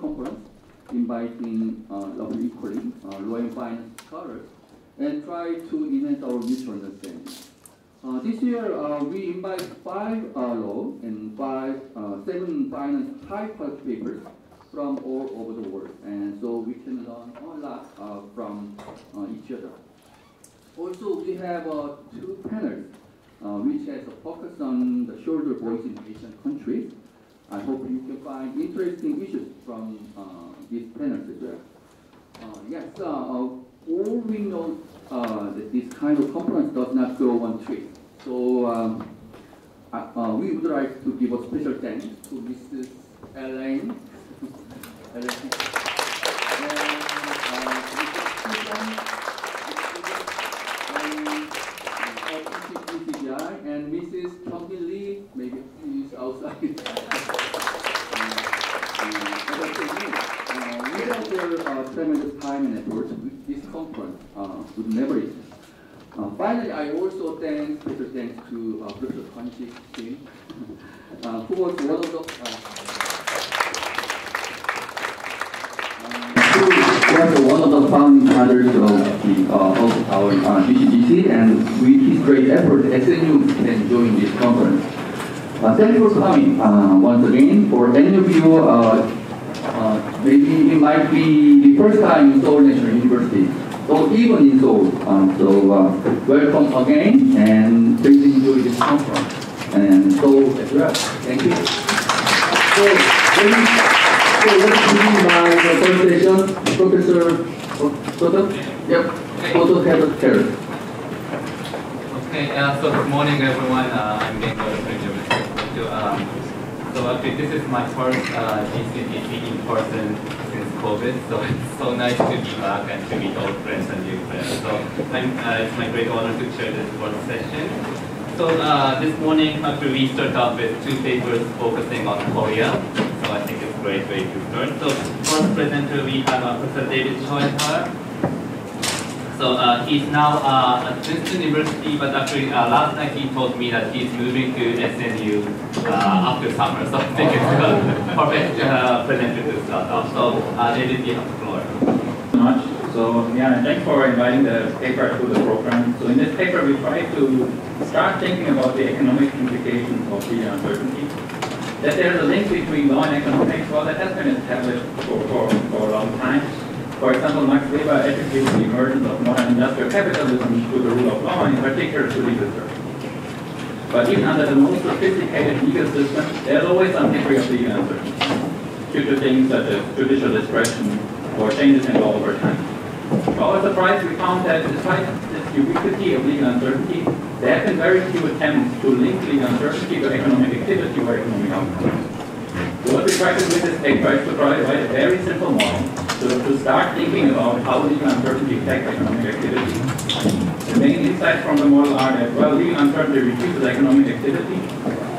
conference inviting uh, Equally, uh, law and finance scholars, and try to enhance our mutual understanding. Uh, this year, uh, we invite five uh, law and five, uh, seven finance high quality papers from all over the world, and so we can learn a lot uh, from uh, each other. Also, we have two panels, which has a focus on the shoulder voice in Asian countries. I hope you can find interesting issues from uh, these panels as well. Uh, yes, uh, all we know that this kind of conference does not go on tree. So um, uh, we would like to give a special thanks to Mrs. Elaine. And, Mrs. And, and Mrs. Lee, maybe she's outside. Uh, without their uh, tremendous time and effort, this conference uh, would never exist. Uh, finally, I also thank special thanks to uh, Professor Sik Kim, uh, who was one of the uh, uh, was one of the founding fathers of, the, uh, of our uh, GCGC, and with his great effort, SNU can join this conference. Uh, thank you for coming uh, once again. For any of you, uh, uh, maybe it might be the first time in Seoul National University, or even in Seoul. Um, so uh, welcome again, and please enjoy this conference. And so well. Thank you. So, let me, so let's begin my presentation. Professor Goto? Yep. Head Terrace. Okay, uh, so good morning everyone. Uh, I'm Gen Goto um, So actually this is my first uh, GCGC in person since COVID, so it's so nice to be back and to meet old friends and new friends. So uh, it's my great honor to chair this first session. So uh, this morning after we start off with two papers focusing on Korea, so I think it's a great way to start. So first presenter we have uh, Professor David Choi so uh, he's now uh, at Princeton University, but actually uh, last night he told me that he's moving to SNU uh, after summer. So I think it's a perfect uh, presenter to start off. So uh, David, you have the floor. much. So yeah, thanks for inviting the paper to the program. So in this paper, we try to start thinking about the economic implications of the uncertainty. That there's a link between law and economics, well, that has been established for, for, for a long time. For example, Max Weber attributes the emergence of modern industrial capitalism to the rule of law, and in particular to legal certainty. But even under the most sophisticated legal system, there's always some degree of legal uncertainty due to things such as judicial discretion or changes in law over time. To our surprise, we found that despite this ubiquity of legal uncertainty, there have been very few attempts to link legal uncertainty to economic activity or economic outcomes. What we tried to do with this paper is to a very simple model so to start thinking about how legal uncertainty affects economic activity. The main insights from the model are that, well, legal uncertainty reduces economic activity,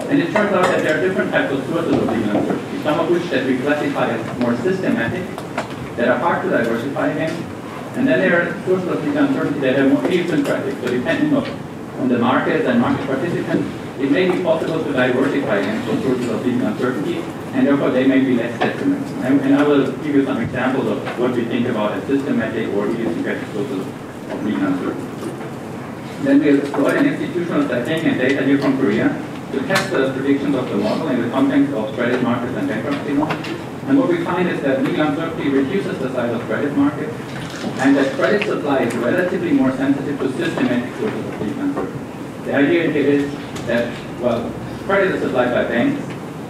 and it turns out that there are different types of sources of legal uncertainty, some of which that we classify as more systematic, that are hard to diversify against, and then there are sources of legal uncertainty that are more idiosyncratic, so depending on the market and market participants, it may be possible to diversify against those sources of legal uncertainty, and therefore they may be less detrimental. And, and, I will give you some examples of what we think about as systematic or idiosyncratic sources of legal uncertainty. Then we employed an institutional setting and data here from Korea to test the predictions of the model in the context of credit markets and bankruptcy law. And what we find is that legal uncertainty reduces the size of credit markets and that credit supply is relatively more sensitive to systematic sources of legal uncertainty. The idea here is that, well, credit is supplied by banks,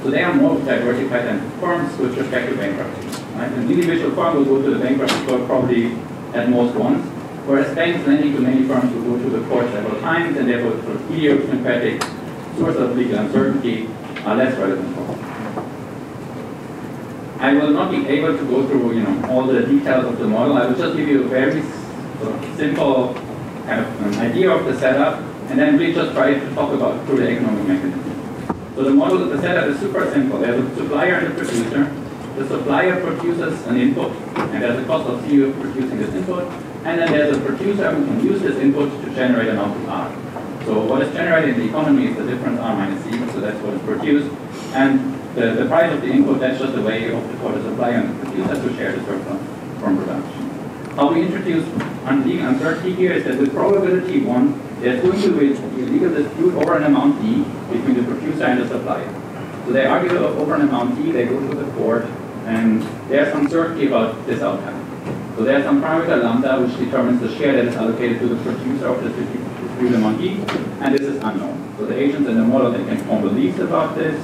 so they are more diversified than firms with respect to bankruptcy. Right? An individual firm will go to the bankruptcy court probably at most once, whereas banks lending to many firms will go to the court several times, and therefore of idiosyncratic source of legal uncertainty are less relevant for. I will not be able to go through you know all the details of the model. I will just give you a very sort of simple kind of idea of the setup, and then we just try to talk about through the economic mechanism. So the model, the setup is super simple. There's a supplier and a producer. The supplier produces an input, and there's a cost of CO producing this input. And then there's a producer who can use this input to generate an output R. So what is generated in the economy is the difference R minus C, so that's what is produced. And the, the price of the input, that's just a way of, the, for the supplier and the producer to share the surplus from production. How we introduce uncertainty here is that with probability 1, there's going to be a legal dispute over an amount D between the producer and the supplier. So they argue over an amount D, they go to the court, and there's uncertainty about this outcome. So there's some parameter lambda which determines the share that is allocated to the producer of the dispute amount D, and this is unknown. So the agents in the model, they can form beliefs about this,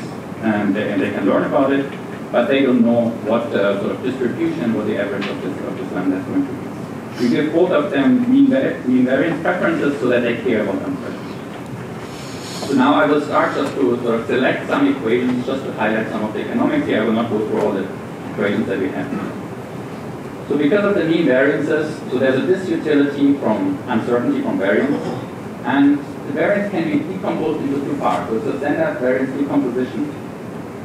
and they, and they can learn about it, but they don't know what the sort of distribution or the average of this, of this lambda is going to be. We give both of them mean, mean variance preferences so that they care about uncertainty. So now I will start just to sort of select some equations just to highlight some of the economics here. I will not go through all the equations that we have. So because of the mean variances, so there's a disutility from uncertainty from variance, and the variance can be decomposed into two parts. So it's a standard variance decomposition,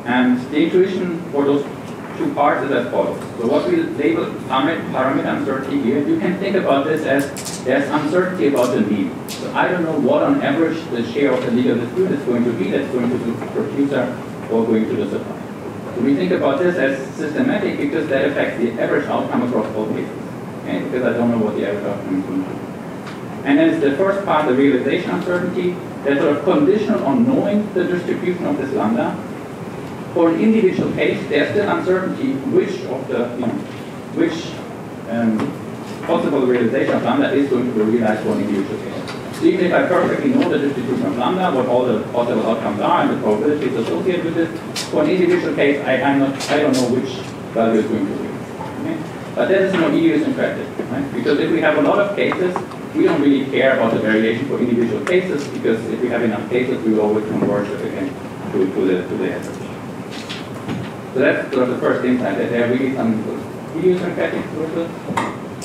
and the intuition for those two parts is as follows. So what we label parameter uncertainty here, you can think about this as there's uncertainty about the mean. So I don't know what on average the share of the legal dispute is going to be that's going to the producer or going to the supplier. So we think about this as systematic because that affects the average outcome across all cases. Okay? Because I don't know what the average outcome is going to be. And then it's the first part, the realization uncertainty, that's sort of conditional on knowing the distribution of this lambda for an individual case, there's still uncertainty which of the, you know, which um, possible realization of lambda is going to be realized for an individual case. So even if I perfectly know the distribution of lambda, what all the possible outcomes are and the probabilities associated with it, for an individual case, I, I'm not, I don't know which value is going to be. Okay? But that is no idiosyncratic, right? Because if we have a lot of cases, we don't really care about the variation for individual cases because if we have enough cases, we will always converge again to, to the to the average. So that's sort of the first insight, that there are really some idiosyncratic sources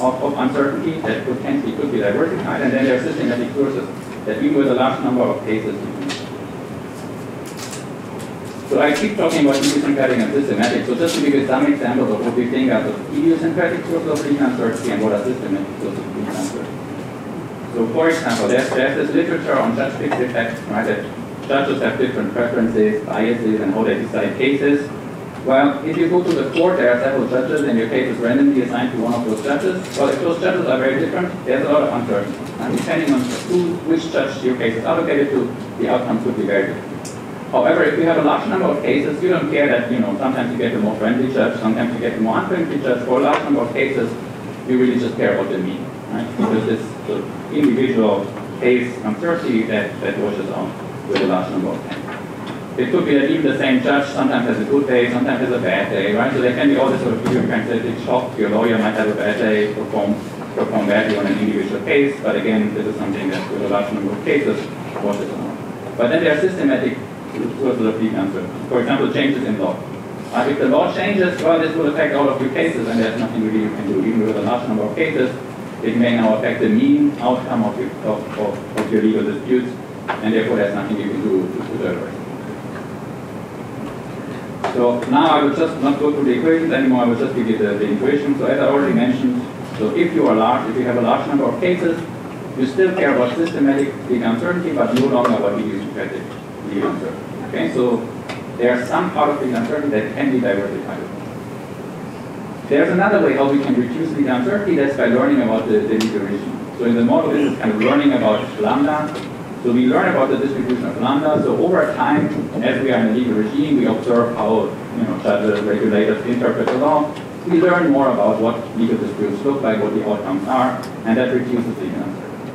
of, of uncertainty that potentially could be diversified, and then there are systematic sources that even with a large number of cases so I keep talking about idiosyncratic and systematic. So just to give you some examples of what we think are the idiosyncratic sources of legal uncertainty and what are systematic sources of legal uncertainty. So for example, there's, there's this literature on judge fixed effects, right, that judges have different preferences, biases, and how they decide cases. Well, if you go to the court, there are several judges, and your case is randomly assigned to one of those judges. Well, if those judges are very different, there's a lot of uncertainty. And depending on who, which judge your case is allocated to, the outcome could be very different. However, if you have a large number of cases, you don't care that, you know, sometimes you get the more friendly judge, sometimes you get the more unfriendly judge. For a large number of cases, you really just care about the mean, right? Because it's the individual case uncertainty that, that washes out with a large number of cases. It could be that even the same judge sometimes has a good day, sometimes has a bad day, right? So there can be all this sort of idiosyncratic shock. Your lawyer might have a bad day, perform, perform badly on an individual case, but again, this is something that with a large number of cases washes out. But then there are systematic sources of legal. For example, changes in law. Uh, if the law changes, well, this will affect all of your cases, and there's nothing really you can do. Even with a large number of cases, it may now affect the mean outcome of, your, of, of, of your legal disputes, and therefore there's nothing you can do to, to. So now I will just not go through the equations anymore, I will just give you the, the intuition. So as I already mentioned, so if you are large, if you have a large number of cases, you still care about systematic legal uncertainty, but no longer about idiosyncratic legal uncertainty. Okay, so there's some part of legal uncertainty that can be diversified. There's another way how we can reduce legal uncertainty, that's by learning about the, the legal. So in the model, this is kind of learning about lambda, so we learn about the distribution of lambda. So over time, as we are in a legal regime, we observe how you know judges, regulators interpret the law. We learn more about what legal disputes look like, what the outcomes are, and that reduces the uncertainty.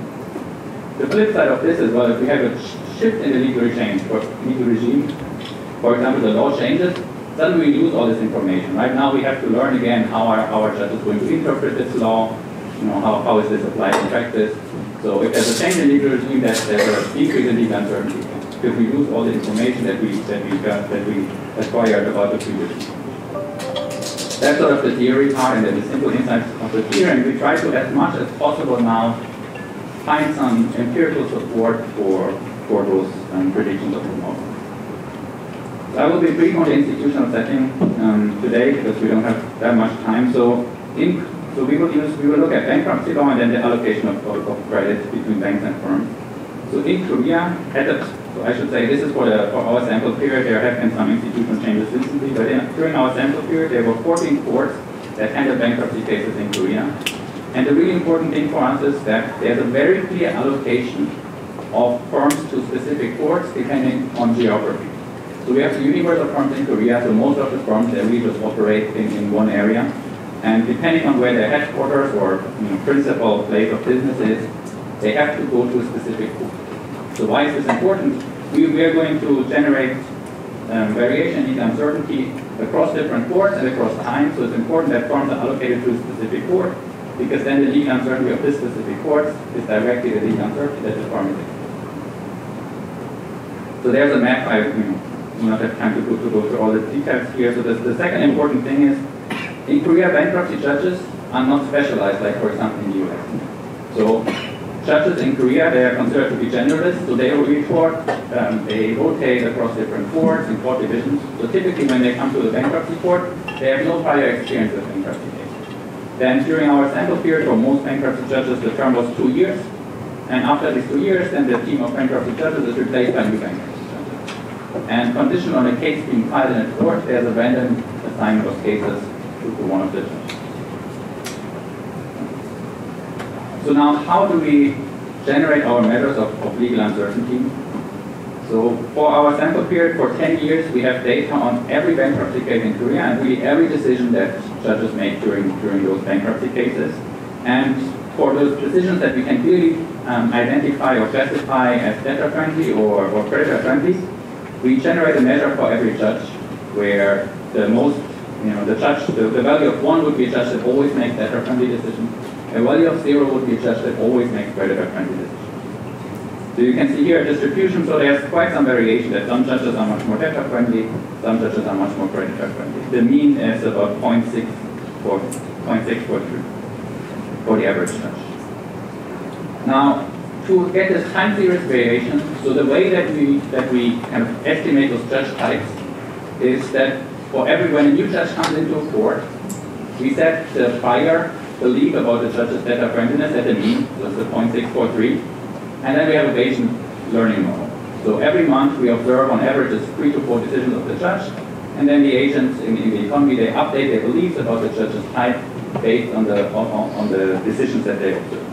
The flip side of this is well, if we have a shift in the legal regime, for legal regime, for example, the law changes, suddenly we lose all this information. Right now, we have to learn again how our, how our judge is going to interpret this law. You know, how, how is this applied in practice? So if there's a change in regime, that there's an increase in uncertainty because we lose all the information that we that we got that we acquired about the previous. That's sort of the theory part and then the simple insights of the theory, and we try to, as much as possible now, find some empirical support for for those um, predictions of the model. So I will be brief on the institutional setting um, today because we don't have that much time. So in so we will use, we will look at bankruptcy law and then the allocation of, of, of credit between banks and firms. So in Korea, at the, so I should say this is for, the, for our sample period, there have been some institutional changes recently, but in, during our sample period, there were 14 courts that handled bankruptcy cases in Korea. And the really important thing for us is that there's a very clear allocation of firms to specific courts depending on geography. So we have the universal firms in Korea, so most of the firms, they really just operate in, in one area. And depending on where their headquarters or you know, principal place of business is, they have to go to a specific court. So why is this important? We, we are going to generate um, variation in uncertainty across different ports and across time. So it's important that firms are allocated to a specific court because then the legal uncertainty of this specific port is directly the legal uncertainty that the firm is. So there's a map. I you know, do not have time to go, to go through all the details here. So the, the second important thing is in Korea, bankruptcy judges are not specialized like, for example, in the US. So judges in Korea, they are considered to be generalists, so they will report, um, they rotate across different courts and court divisions. So typically when they come to the bankruptcy court, they have no prior experience with bankruptcy cases. Then during our sample period for most bankruptcy judges, the term was two years. And after these two years, then the team of bankruptcy judges is replaced by new bankruptcy judges. And conditional on a case being filed in a court, there's a random assignment of cases one of the judges. So now, how do we generate our measures of, of legal uncertainty? So for our sample period for 10 years, we have data on every bankruptcy case in Korea and really every decision that judges make during, during those bankruptcy cases. And for those decisions that we can clearly um, identify or classify as debtor-friendly or, or creditor-friendly, we generate a measure for every judge where the most, you know, the judge, the, the value of one would be a judge that always makes debtor-friendly decisions, a value of zero would be a judge that always makes creditor-friendly decisions. So you can see here a distribution, so there's quite some variation that some judges are much more debtor-friendly, some judges are much more creditor-friendly. The mean is about 0.6 for 0.6 for, for the average judge. Now, to get this time series variation, so the way that we that we kind of estimate those judge types is that for every when a new judge comes into a court, we set the prior belief about the judge's debtor friendliness at the mean, it's the 0.643, and then we have a Bayesian learning model. So every month we observe on average three to four decisions of the judge, and then the agents in, in the economy, they update their beliefs about the judge's type based on the, on, on the decisions that they observe.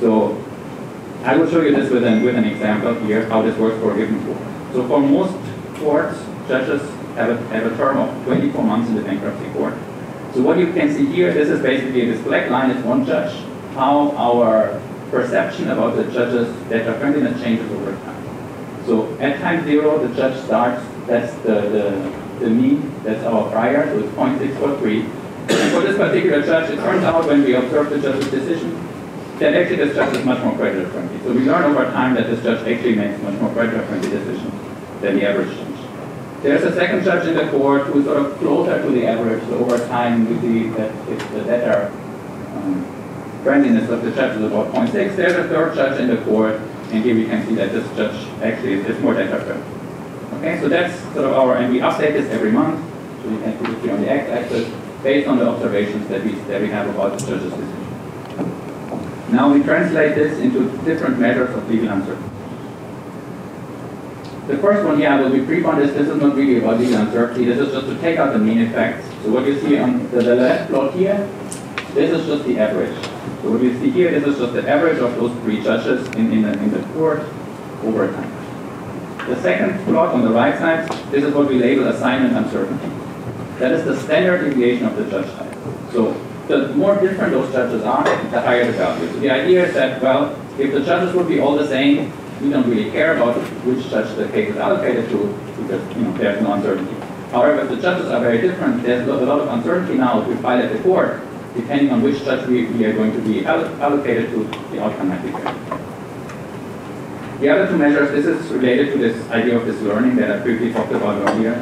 So I will show you this with an, with an example here, how this works for a given court. So for most courts, judges have a, term of 24 months in the bankruptcy court. So what you can see here, this is basically this black line is one judge, how our perception about the judge's debtor friendliness changes over time. So at time zero, the judge starts, that's the, the, the mean, that's our prior, so it's 0.643. And for this particular judge, it turns out when we observe the judge's decision, that actually this judge is much more creditor friendly. So we learn over time that this judge actually makes much more creditor friendly decisions than the average judge. There's a second judge in the court who's sort of closer to the average. So over time, we see that if the better um, friendliness of the judge is about 0.6, there's a third judge in the court, and here we can see that this judge actually is, more debtor friendly. Okay, so that's sort of our, and we update this every month. So you can put it here on the x-axis based on the observations that we that we have about the judge's decision. Now we translate this into different measures of legal uncertainty. The first one, yeah, will be pre-fund this is not really about legal uncertainty. This is just to take out the mean effects. So what you see on the, the left plot here, this is just the average. So what you see here, this is just the average of those three judges in, in, the, in the court over time. The second plot on the right side, this is what we label assignment uncertainty. That is the standard deviation of the judge type. So the more different those judges are, the higher the value. So the idea is that, well, if the judges would be all the same, we don't really care about which judge the case is allocated to because you know there's no uncertainty. However, the judges are very different, there's a lot of uncertainty now if we file at the court, depending on which judge we, we are going to be allocated to, the outcome might be different. The other two measures, this is related to this idea of this learning that I briefly talked about earlier.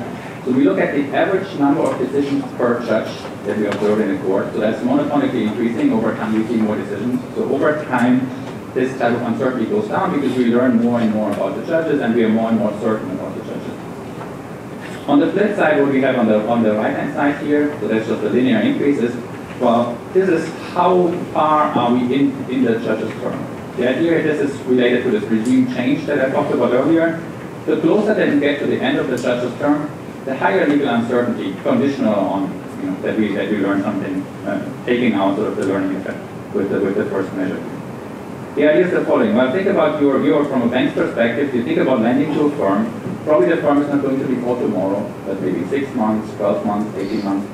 So we look at the average number of decisions per judge that we observe in a court. So that's monotonically increasing over time. We see more decisions. So over time, this type of uncertainty goes down because we learn more and more about the judges and we are more and more certain about the judges. On the flip side, what we have on the on the right hand side here, so that's just the linear increases. Well, this is how far are we in, in the judge's term. The idea this is related to this regime change that I talked about earlier. The closer that you get to the end of the judge's term, the higher legal uncertainty, conditional on you know, that we that we learn something, uh, taking out sort of the learning effect with the with the first measure. The idea is the following. Well, think about your viewer from a bank's perspective. You think about lending to a firm. Probably the firm is not going to default tomorrow, but maybe six months, 12 months, 18 months.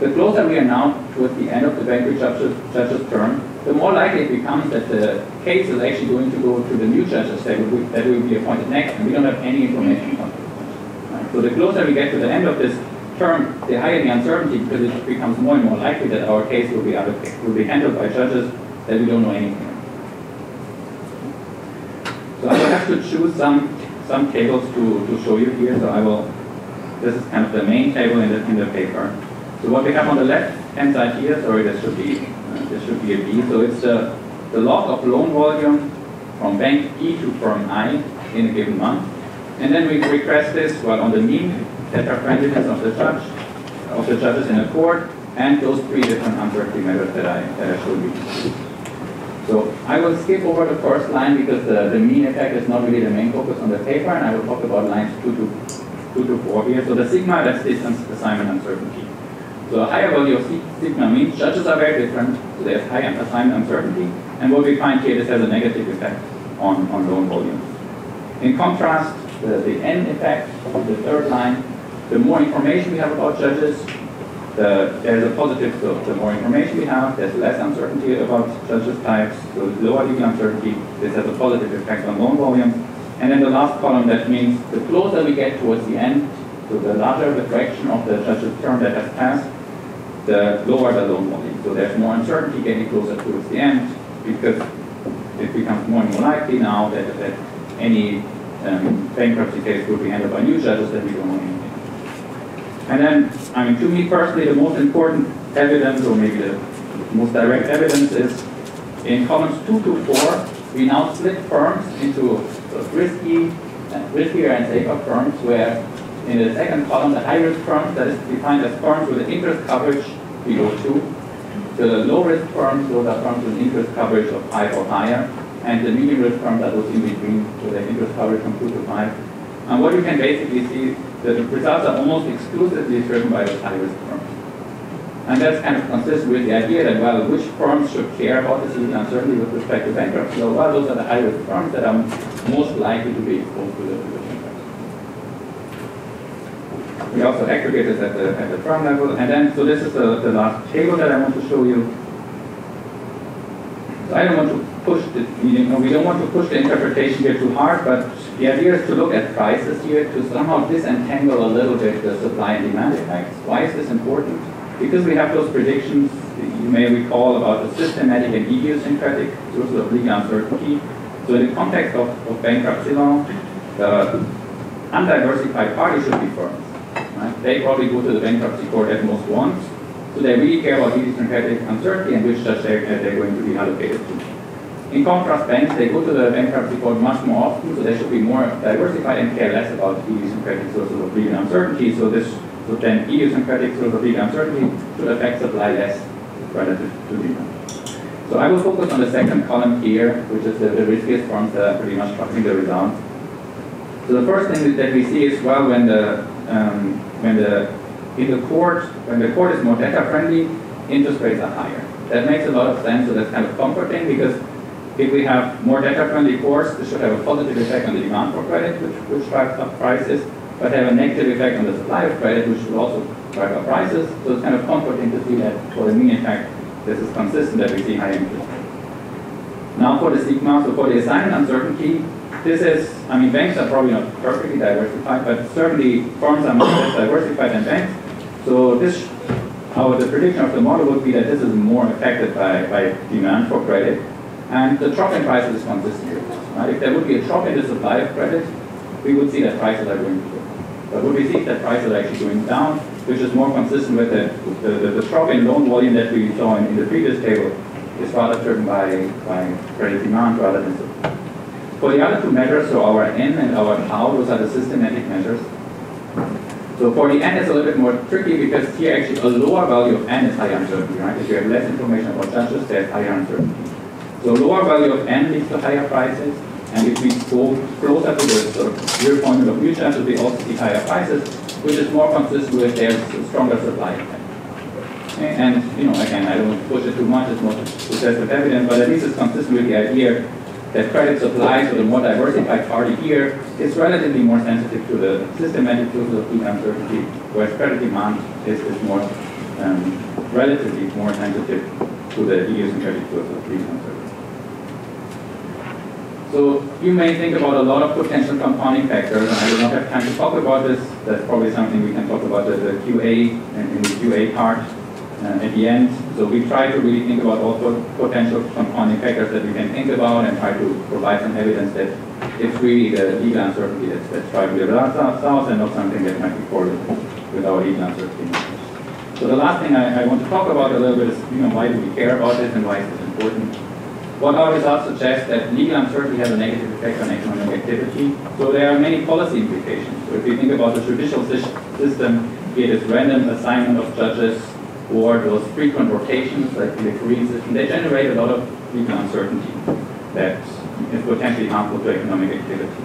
The closer we are now towards the end of the bankruptcy judge's, judge's term, the more likely it becomes that the case is actually going to go to the new judges that will be, that will be appointed next, and we don't have any information on it. Right? So the closer we get to the end of this term, the higher the uncertainty, because it becomes more and more likely that our case will be, will be handled by judges that we don't know anything so I will have to choose some some tables to, to show you here. So I will, this is kind of the main table in the, in the paper. So what we have on the left hand side here, sorry, this should be, uh, this should be a B. So it's the, the log of loan volume from bank E to firm I in a given month. And then we regress this, well, on the mean debtor friendliness of the judge, of the judges in a court, and those three different uncertainty measures that I, that I showed you. So I will skip over the first line because the, the mean effect is not really the main focus on the paper, and I will talk about lines 2 to, 2 to 4 here. So the sigma, that's distance assignment uncertainty. So a higher value of sigma means judges are very different, so there's high assignment uncertainty, and what we find here, this has a negative effect on, on loan volumes. In contrast, the, the n effect, of the third line, the more information we have about judges, the, there's a positive, so the more information we have, there's less uncertainty about judges types, so lower legal uncertainty, this has a positive effect on loan volume. And then the last column, that means the closer we get towards the end, so the larger the fraction of the judge's term that has passed, the lower the loan volume. So there's more uncertainty getting closer towards the end because it becomes more and more likely now that, that any um, bankruptcy case will be handled by new judges that we don't anything. And then, I mean, to me personally, the most important evidence, or maybe the most direct evidence, is in columns two to four, we now split firms into risky, uh, riskier and safer firms, where in the second column, the high-risk firms, that is defined as firms with an interest coverage below two. The low-risk firms, those are firms with interest coverage of five or higher, and the medium-risk firms are those in between, with an interest coverage from two to five. And what you can basically see the results are almost exclusively driven by the high-risk firms. And that's kind of consistent with the idea that, well, which firms should care about this legal uncertainty with respect to bankruptcy? Well, well, those are the high-risk firms that are most likely to be exposed to the, to the bankruptcy. We also aggregate this at the, at the firm level. And then, so this is the, the last table that I want to show you. I don't want to push the, you know, we don't want to push the interpretation here too hard, but the idea is to look at prices here to somehow disentangle a little bit the supply and demand effects. Why is this important? Because we have those predictions, you may recall about the systematic and idiosyncratic sources of legal uncertainty. So in the context of, of bankruptcy law, the undiversified party should be firms. Right? They probably go to the bankruptcy court at most once, so they really care about idiosyncratic uncertainty and which judge they're, they're going to be allocated to. In contrast, banks, they go to the bankruptcy court much more often, so they should be more diversified and care less about idiosyncratic sources of legal uncertainty. So this, so then idiosyncratic sources of legal uncertainty should affect supply less relative to demand. So I will focus on the second column here, which is the, the riskiest forms that are pretty much trusting the results. So the first thing that we see is, well, when the, um, when the, in the court, when the court is more debtor-friendly, interest rates are higher. That makes a lot of sense, so that's kind of comforting because if we have more debtor-friendly courts, this should have a positive effect on the demand for credit, which, which drives up prices, but have a negative effect on the supply of credit, which will also drive up prices. So it's kind of comforting to see that for the mean effect, this is consistent that we see high interest. Now for the sigma, so for the assignment uncertainty, this is, I mean, banks are probably not perfectly diversified, but certainly firms are much less diversified than banks. So this, our, the prediction of the model would be that this is more affected by, by demand for credit and the drop in prices is consistent. Right? If there would be a drop in the supply of credit, we would see that prices are going go. But would we see that prices are actually going down, which is more consistent with the, the, the, the drop in loan volume that we saw in, in, the previous table, is rather driven by, by credit demand rather than supply. For the other two measures, so our N and our how, those are the systematic measures. So for the N, it's a little bit more tricky because here actually a lower value of N is higher uncertainty, right? If you have less information about judges, there's higher uncertainty. So lower value of n leads to higher prices, and if we go closer to the sort of real point of mutual, we also see higher prices, which is more consistent with their stronger supply. And, you know, again, I don't push it too much, it's more possessive evidence, but at least it's consistent with the idea that credit supply, to the more diversified party here, is relatively more sensitive to the systematic tools of peak uncertainty, whereas credit demand is, is more um, relatively more sensitive to the idiosyncratic tools of peak uncertainty. So you may think about a lot of potential compounding factors, and I will not have time to talk about this. That's probably something we can talk about the, the QA and in the QA part uh, at the end. So we try to really think about all the potential compounding factors that we can think about and try to provide some evidence that it's really the legal uncertainty that's, that's driving the south and not something that might be correlated with our legal uncertainty. So the last thing I, I, want to talk about a little bit is, you know, why do we care about this and why is this important? What our results suggest that legal uncertainty has a negative effect on economic activity. So there are many policy implications. So if you think about the judicial system, it random assignment of judges or those frequent rotations like the Korean system, they generate a lot of legal uncertainty that is potentially harmful to economic activity.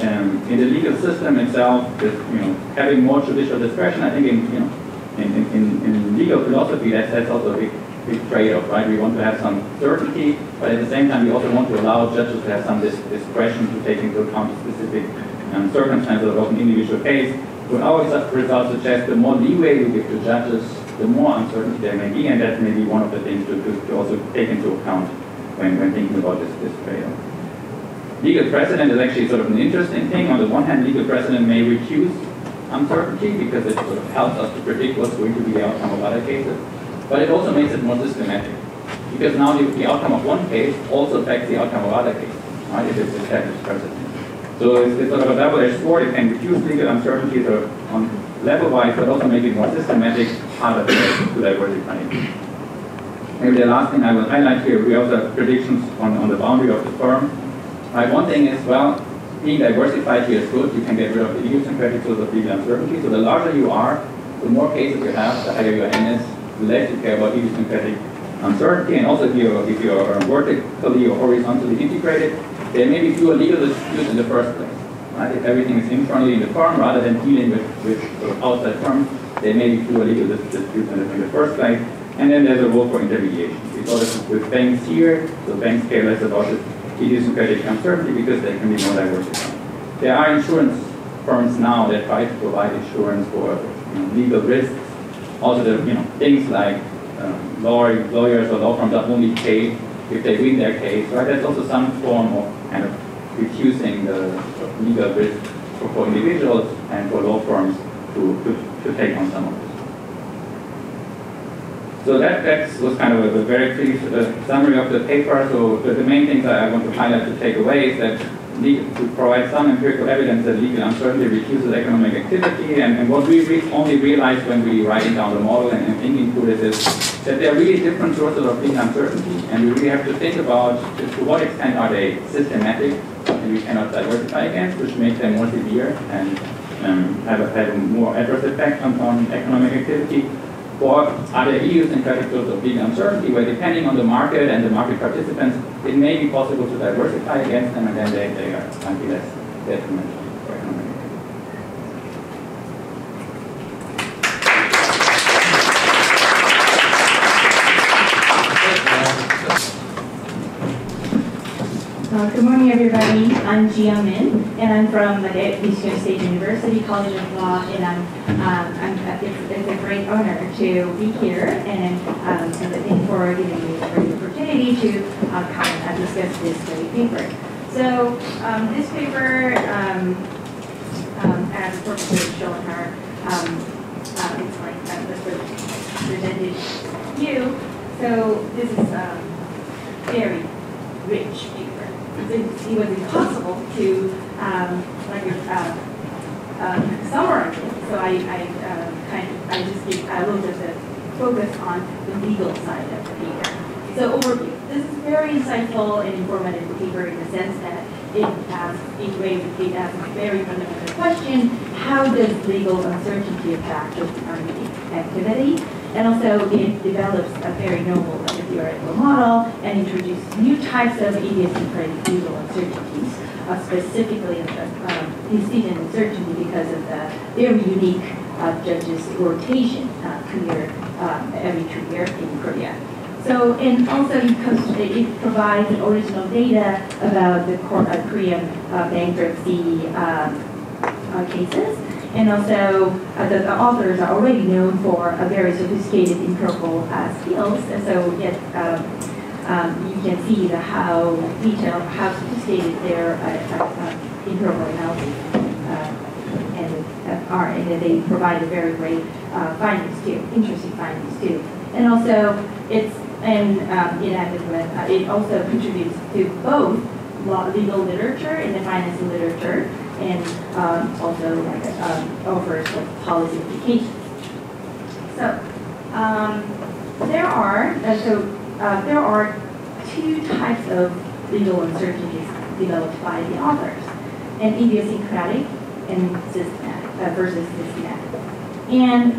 Um, in the legal system itself, you know, having more judicial discretion, I think in, you know, in, in, in legal philosophy, that's, that's also a big, big trade-off, right? We want to have some certainty, but at the same time, we also want to allow judges to have some dis discretion to take into account specific um, circumstances of an individual case. What our results suggest, the more leeway we give to judges, the more uncertainty there may be, and that may be one of the things to, to, to also take into account when, when thinking about this, this trade-off. Legal precedent is actually sort of an interesting thing. On the one hand, legal precedent may reduce uncertainty because it sort of helps us to predict what's going to be the outcome of other cases. But it also makes it more systematic because now the, the outcome of one case also affects the outcome of other cases, right? It is established precedent. So it's, it's, sort of a double-edged sword. It can reduce legal uncertainty sort of on level-wise, but also make it more systematic, harder to diversify. Maybe the last thing I will highlight here, we also have predictions on, on the boundary of the firm. Right, one thing is, well, being diversified here is good. You can get rid of the idiosyncratic of legal uncertainty. So the larger you are, the more cases you have, the higher your N is, the less you care about idiosyncratic uncertainty. And also if you're, if you're vertically or horizontally integrated, there may be fewer legal disputes in the first place. Right? If everything is internally in the firm rather than dealing with, with outside firms, there may be fewer legal disputes in the, first place. And then there's a role for intermediation. We saw this with banks here, so banks care less about this idiosyncratic uncertainty because they can be more diversified. There are insurance firms now that try to provide insurance for you know, legal risks. Also, the, you know, things like um, lawyer, lawyers or law firms are only pay if they win their case. Right? That's also some form of kind of reducing the legal risk for, for individuals and for law firms to, to, to take on some of this. So that, that was kind of a, a very brief uh, summary of the paper. So the, the main things I want to highlight to take away is that to provide some empirical evidence that legal uncertainty reduces economic activity. And, and what we re only realized when we writing down the model and, and, thinking through this is that there are really different sources of legal uncertainty. And we really have to think about to, to what extent are they systematic and we cannot diversify against, which makes them more severe and um, have, a, have more adverse effect on, on economic activity? Or are there idiosyncratic sources of legal uncertainty where depending on the market and the market participants, it may be possible to diversify against them and then they, they are slightly less detrimental for economic Uh, good morning, everybody. I'm Geeyoung Min, and I'm from the Michigan State University College of Law, and I'm, um, I'm it's, it's, a great honor to be here, and um, and thank for giving me the opportunity to uh, come and discuss this great paper. So um, this paper, um, um, as Professor Schoenherr um, uh, explained, uh, was presented to you. So this is um, very rich it was impossible to um, like uh, uh, summarize it. So I, I uh, kind of I just give a little bit of focus on the legal side of the paper. So overview. This is very insightful and informative paper in the sense that it asks, each way it asks a very fundamental question, how does legal uncertainty affect economic activity? And also it develops a very novel theoretical model and and introduce new types of idiosyncratic legal uncertainties, uh, specifically uh, um, uncertainty because of the very unique uh, judges' rotation uh, um, every two years in Korea. So, and also it, provides original data about the uh, Korean uh, bankruptcy um, cases. And also, uh, the, authors are already known for a very sophisticated empirical uh, skills. And so, it, um, um, you can see the how detailed, how sophisticated their uh, uh, empirical analysis uh, and uh, are, and they provide a very great findings too, interesting findings too. And also, it's and um, inadequate. Uh, it also contributes to both law, legal literature and the financial literature, and um, also like um, offers like policy implications. So um, there are uh, so uh, there are two types of legal uncertainties developed by the authors, and idiosyncratic and systematic uh, versus systematic. And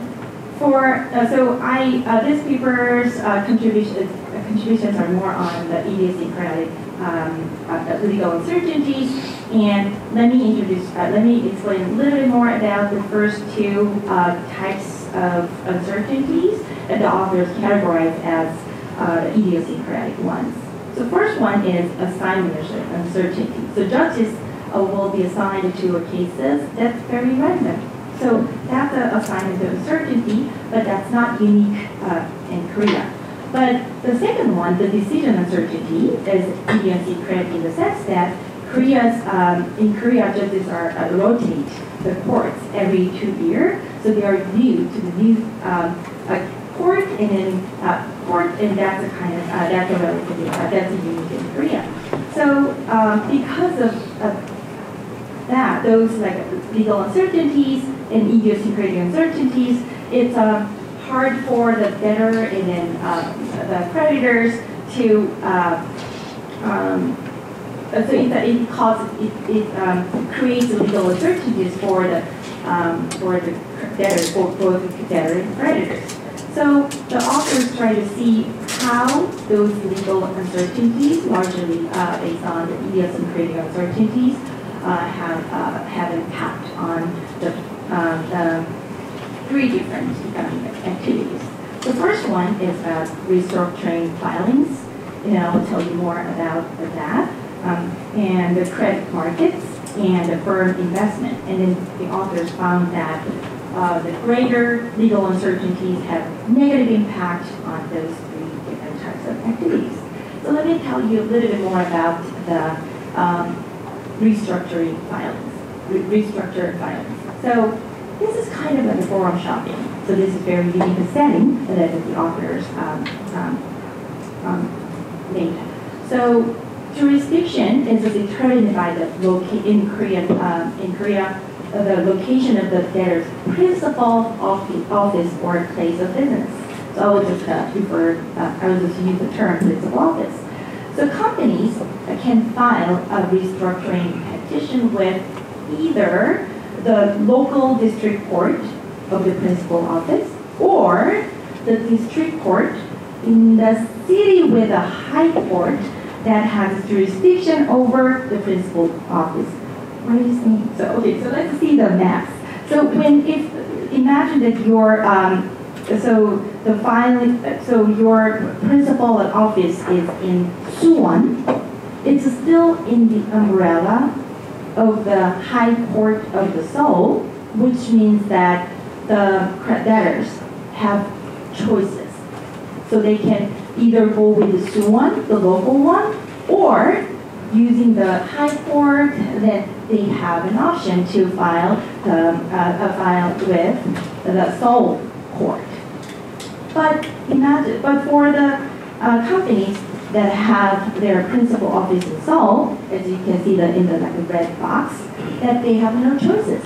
for uh, so I uh, this paper's uh, contributions uh, contributions are more on the idiosyncratic um, uh, legal uncertainties. And let me introduce, uh, let me explain a little bit more about the first two uh, types of uncertainties that the authors categorize as uh, idiosyncratic ones. So first one is assignment uncertainty. So judges uh, will be assigned to a cases that's very random. So that's an assignment of uncertainty, but that's not unique uh, in Korea. But the second one, the decision uncertainty, is idiosyncratic in the sense that Korea's um, in Korea judges are uh, rotate the courts every two years, so they are new to the new um, uh, court and then uh, court, and that's a kind of uh, that's a relatively uh, that's a unique in Korea. So um, because of, that, those like legal uncertainties and idiosyncratic uncertainties, it's um, hard for the debtor and then uh, the creditors to uh, um, so it, it causes it, it um, creates legal uncertainties for the um, for the debtors for both the debtor and creditors. So the authors try to see how those legal uncertainties, largely uh, based on the idiosyncratic uncertainties, uh, have uh, have impact on the, uh, the three different economic activities. The first one is about restructuring filings, and I'll tell you more about that, um, and the credit markets and the firm investment. And then the authors found that uh, the greater legal uncertainties have negative impact on those three different types of activities. So let me tell you a little bit more about the um, restructuring filings, re restructured filings. So this is kind of like a forum shopping. So this is very unique setting that the authors um, um, um, made. So jurisdiction is determined by the location in Korean um, in Korea uh, the location of the debtor's principal office, office or place of business. So I will just uh, refer, uh, I will just use the term principal office. So companies can file a restructuring petition with either the local district court of the principal office or the district court in the city with a high court that has jurisdiction over the principal office. What are you saying? So okay, so let's see the maps. So when if imagine that your um, so the filing so your principal office is in Suwon, it's still in the umbrella of the High Court of the Seoul, which means that the creditors have choices. So they can either go with the Suwon, the local one, or using the High Court, then they have an option to file um, uh, a file with the Seoul Court. But imagine, but for the uh, companies that have their principal office in Seoul, as you can see the, in the like, red box, that they have no choices.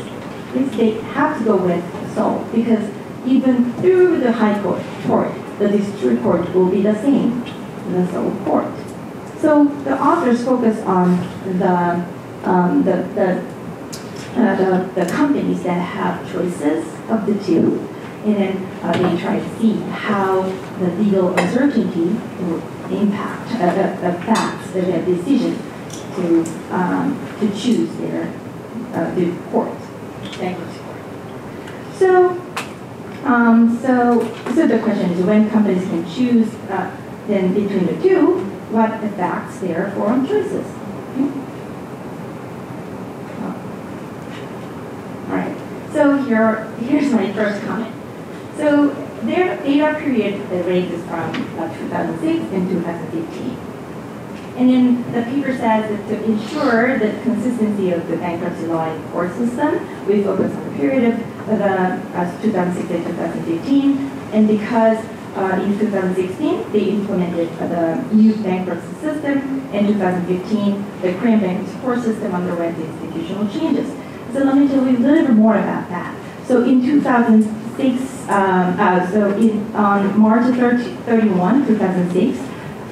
They have to go with Seoul because even through the High Court, court the district court will be the same, the Seoul Court. So the authors focus on the um, the the, uh, the, the companies that have choices of the two, and then uh, they try to see how the legal uncertainty will impact, uh, affects their decision to, um, to choose their, uh, the court, bankruptcy court. So, um, so, so the question is when companies can choose, uh, then between the two, what affects their forum choices? Okay? All right, so here, here's my first comment. So their data period ranges from uh, 2006 and 2015. And then the paper says that to ensure the consistency of the bankruptcy law and court system, we focus on the period of the uh, 2006 and 2015. And because uh, in 2016 they implemented the new bankruptcy system, in 2015 the Korean bankruptcy court system underwent institutional changes. So let me tell you a little bit more about that. So in 2006, um, uh, so in, on March 30, 31, 2006,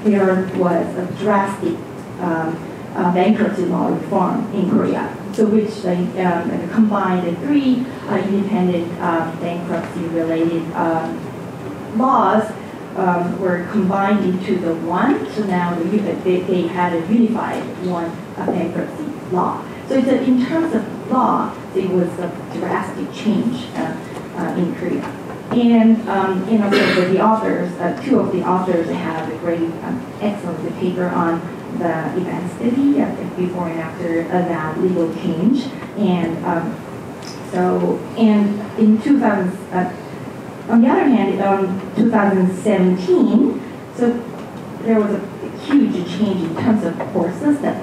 there was a drastic um, uh, bankruptcy law reform in Korea. So which like, um, combined the three uh, independent uh, bankruptcy-related um, laws um, were combined into the one. So now the, they, they had a unified one uh, bankruptcy law. So it's a, in terms of law, it was a drastic change uh, uh, in Korea. And, um, and the, authors, uh, two of the authors have a great, um, excellent paper on the event study uh, before and after uh, that legal change. And um, so, and in 2000, uh, on the other hand, um, 2017, so there was a huge change in terms of court system.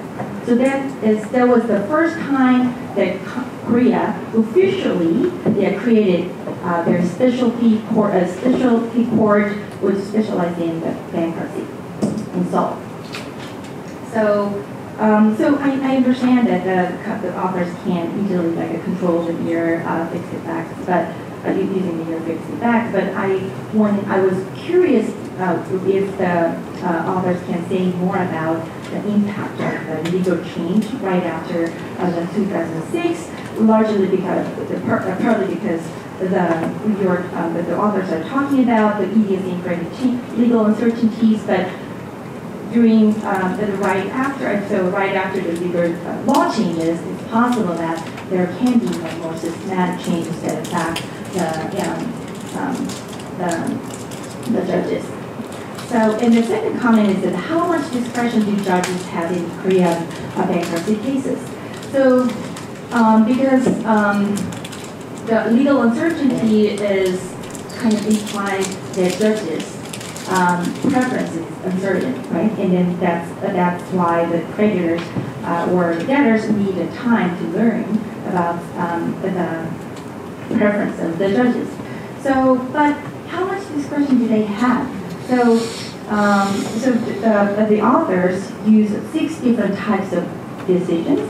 So that is that was the first time that Korea officially they created uh, their specialty court, a specialty court which specialized in the bankruptcy in Seoul. So, um, so I, I, understand that the, the authors can't easily like control the year uh, fixed effects, but uh, using the year fixed effects. But I when I was curious uh, if the uh, authors can say more about the impact of the legal change right after uh, the 2006, largely because, partly because the York, um, the authors are talking about, the idiosyncratic legal uncertainties, but during um, the right after, and so right after the legal uh, law changes, it's possible that there can be more systematic changes that affect the, um, um, the, the judges. So, and the second comment is that how much discretion do judges have in Korean uh, bankruptcy cases? So, um, because um, the legal uncertainty is kind of implies that judges' um, preference is uncertain, right? And then that's that's why the creditors uh, or debtors need a time to learn about um, the preference of the judges. So, but how much discretion do they have? So, um, so the, the authors use six different types of decisions,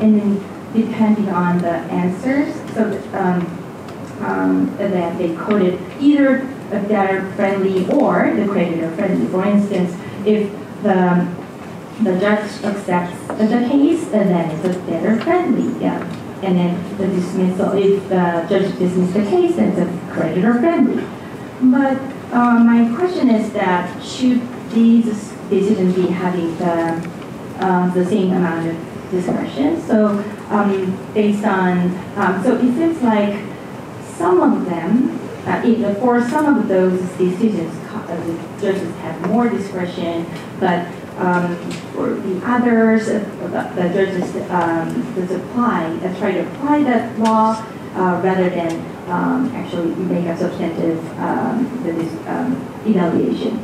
and then depending on the answers, so um, um, that they coded either a debtor-friendly or the creditor-friendly. For instance, if the the judge accepts the case, then it's a debtor-friendly. Yeah. And then the dismissal, if the judge dismisses the case, then it's a creditor-friendly. But uh, my question is that should these decisions be having the, uh, the same amount of discretion? So um, based on, um, so it seems like some of them, uh, for some of those decisions, uh, the judges have more discretion, but um, for the others, uh, the, the judges um, does apply, uh, try to apply that law uh, rather than um, actually make a substantive um, um, evaluation.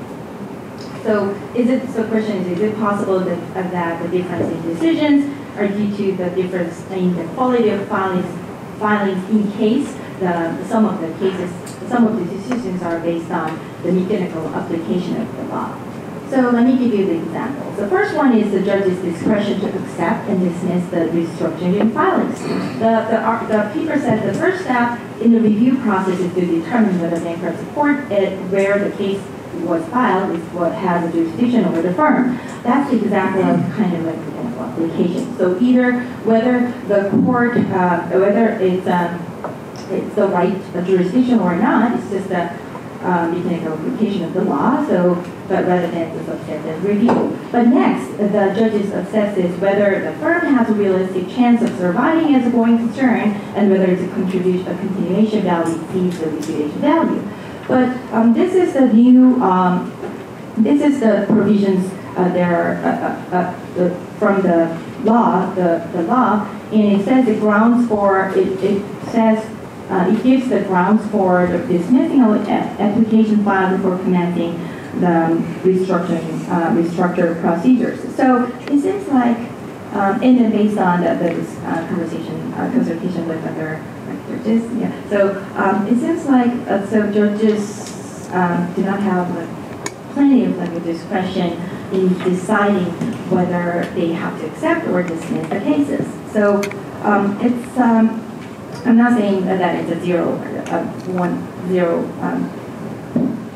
So is it, so question is, is it possible that, uh, that the difference in decisions are due to the difference in the quality of filings, filings in case the, some of the cases, some of the decisions are based on the mechanical application of the law. So let me give you the examples. The first one is the judge's discretion to accept and dismiss the restructuring in filings. The, the, the paper says the first step in the review process is to determine whether the bankruptcy court, it, where the case was filed, is what has a jurisdiction over the firm. That's the example of kind of like application. So either whether the court, uh, whether it's, um, it's the right jurisdiction or not, it's just a um, mechanical application of the law, so, but rather than the substantive review. But next, the judges assesses whether the firm has a realistic chance of surviving as a going concern and whether it's a contribution, a continuation value exceeds the liquidation value. But um, this is the new, um, this is the provisions uh, there uh, uh, uh, the, from the law, the, the law, and it says the grounds for, it, it says, uh, it gives the grounds for the dismissing of a- application filed before commencing the restructuring, uh, restructure procedures. So it seems like, um, and then based on the, the uh, conversation, uh, consultation with other judges, yeah. So um, it seems like, uh, so judges um, do not have like, plenty of like discretion in deciding whether they have to accept or dismiss the cases. So um, it's, um, I'm not saying that it's a zero, uh, one, zero, um,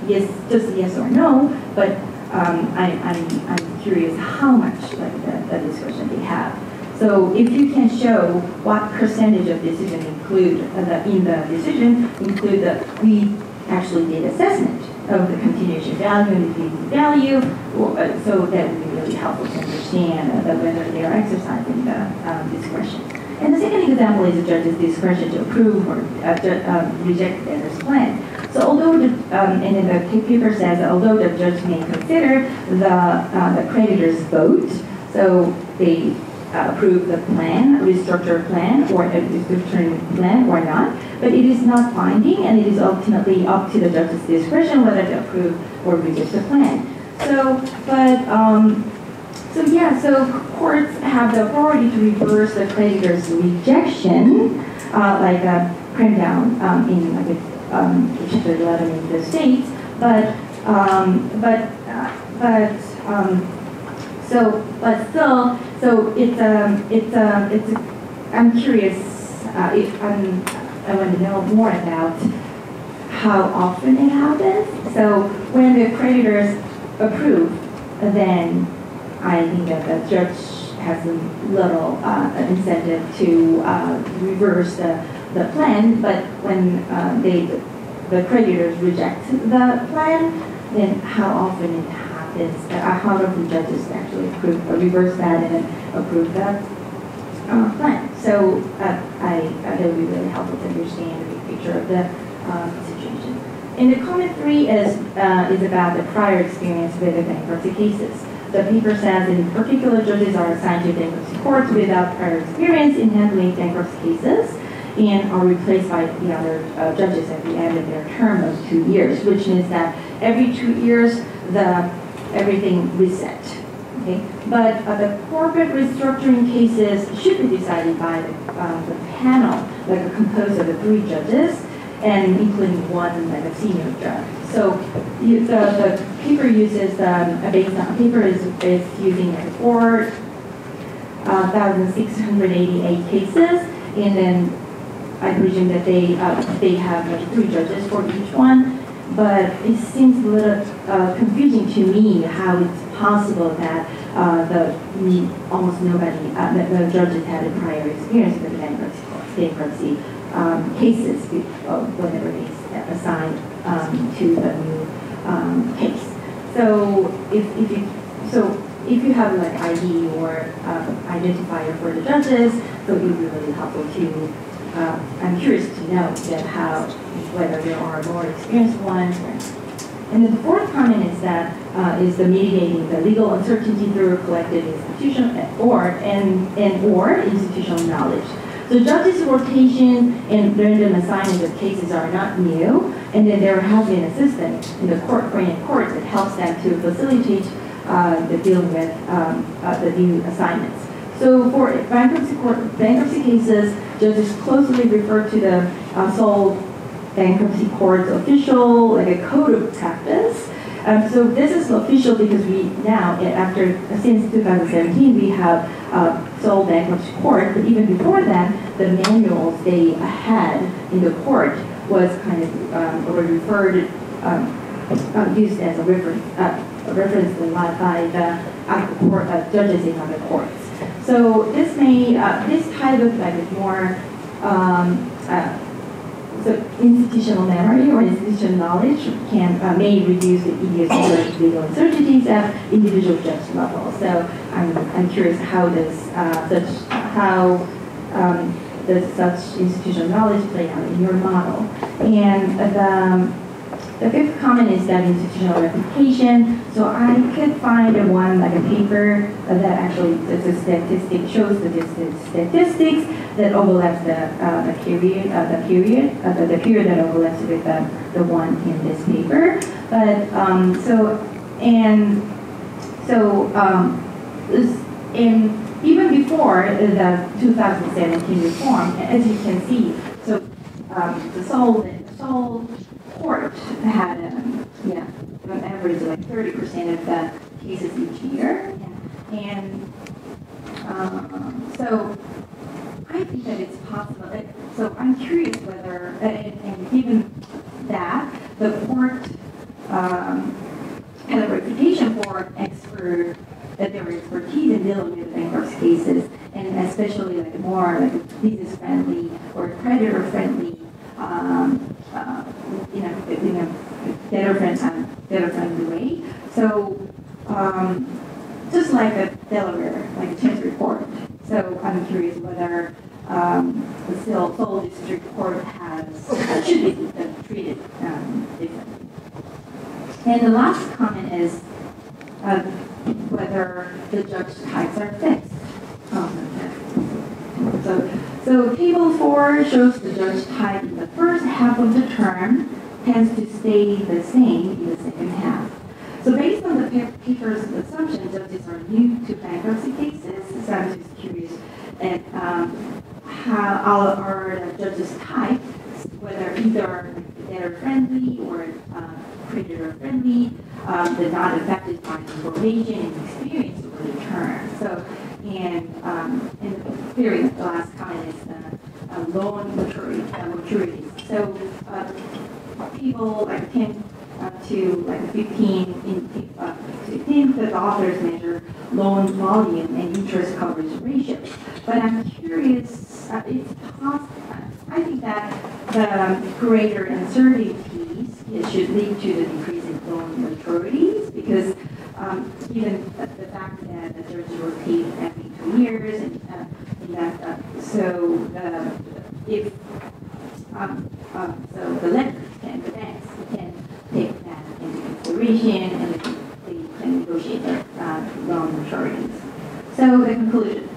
yes, just yes or no, but um, I, I'm, I'm curious how much like the, the discretion they have. So if you can show what percentage of decision include, uh, the, in the decision, include that we actually did assessment of the continuation value and the value, or, uh, so that would be really helpful to understand uh, that whether they are exercising the um, discretion. And the second example is the judge's discretion to approve or uh, ju- um, reject the debtor's plan. So although the, um, and then the paper says that although the judge may consider the, uh, the creditor's vote, so they uh, approve the plan, restructure plan, or a restructuring plan or not, but it is not binding and it is ultimately up to the judge's discretion whether to approve or reject the plan. So, but, um, so yeah, so courts have the authority to reverse the creditor's rejection, uh, like a cram down um, in like a um, chapter 11 in the states, but um, but uh, but um, so but still, so it's um it's um it's I'm curious uh, if I'm I want to know more about how often it happens. So when the creditors approve, then I think that the judge has a little uh, incentive to uh, reverse the, the plan, but when uh, they, the creditors reject the plan, then how often it happens, uh, how often judges actually approve, reverse that and approve that uh, plan. So uh, I, it would be really helpful to understand the big picture of the situation. And the comment three is, is about the prior experience with the bankruptcy cases. The paper says in particular judges are assigned to bankruptcy courts without prior experience in handling bankruptcy cases and are replaced by the other uh, judges at the end of their term of two years, which means that every two years, the, everything reset. Okay? But uh, the corporate restructuring cases should be decided by the, uh, the panel, like composed of the three judges, and including one like a senior judge. So the, the paper uses um, a based on paper is, is using like four uh, cases, and then I presume that they uh, they have like three judges for each one. But it seems a little uh, confusing to me how it's possible that uh, the almost nobody uh, the, the judges had a prior experience with bankruptcy bankruptcy um, cases whenever they s- assign um, to the new um, case. So if, if you so if you have like ID or uh, identifier for the judges, so it would be really helpful to. Uh, I'm curious to know that how whether there are more experienced ones. And then the fourth comment is that uh, is the mitigating the legal uncertainty through collective institutional or and and or institutional knowledge. So judges' rotation and random assignment of cases are not new, and then there has been a system in the court, Korean courts that helps them to facilitate uh, the dealing with um, uh, the new assignments. So for bankruptcy court, bankruptcy cases, judges closely refer to the uh, Seoul bankruptcy court's official, like a code of practice. Um, so this is official because we now, after since 2017, we have uh, Seoul bankruptcy court. But even before that, the manuals they had in the court was kind of um, or referred um, uh, used as a reference, uh, a reference by by the uh, court, uh, judges in other courts. So this may uh, this type of like more um, uh, so institutional memory or institutional knowledge can uh, may reduce the idiosyncratic legal uncertainties at individual judge level. So I'm, I'm curious how does uh, such how um, does such institutional knowledge play out in your model? And the the fifth comment is that institutional replication. So I could find a one like a paper that actually a statistic shows the statistics that overlaps the uh, the period uh, the period uh, the, the, period that overlaps with the, the one in this paper. But um, so and so um, in even before the 2017 reform, as you can see, so um, the Seoul Seoul court had, um, yeah, an average of like 30% of the cases each year. And um, so I think that it's possible. So I'm curious whether, and, and given that, the court um, had a reputation for expert, that were expertise in dealing with bankruptcy cases, and especially like more like business friendly or creditor friendly um, uh, in a in a better friend better friendly way. So um, just like a Delaware, like a Chancery court. So I'm curious whether um, the Seoul, District Court has uh, should be uh, treated um, differently. And the last comment is uh, whether the judge types are fixed. Okay. So so table four shows the judge type in the first half of the term tends to stay the same in the second half. So based on the paper's assumption, judges are new to bankruptcy cases. So I'm just curious at um, how are the judges typed, whether either debtor friendly or uh, creditor friendly, um, they're not affected by information and experience over the term. So and um, in the last comment is the uh, loan maturity, uh, maturity. So uh, people like 10 uh, to like 15 in uh, 15 the authors measure loan volume and interest coverage ratio. But I'm curious, uh, it's possible. I think that the greater uncertainties should lead to the decrease in loan maturities because um, given the, fact that the were paid every two years, and, uh, and that, uh, so uh, if um, um, so the lenders can, the banks can take that into consideration and they, can negotiate their uh, loan maturities. So the conclusion.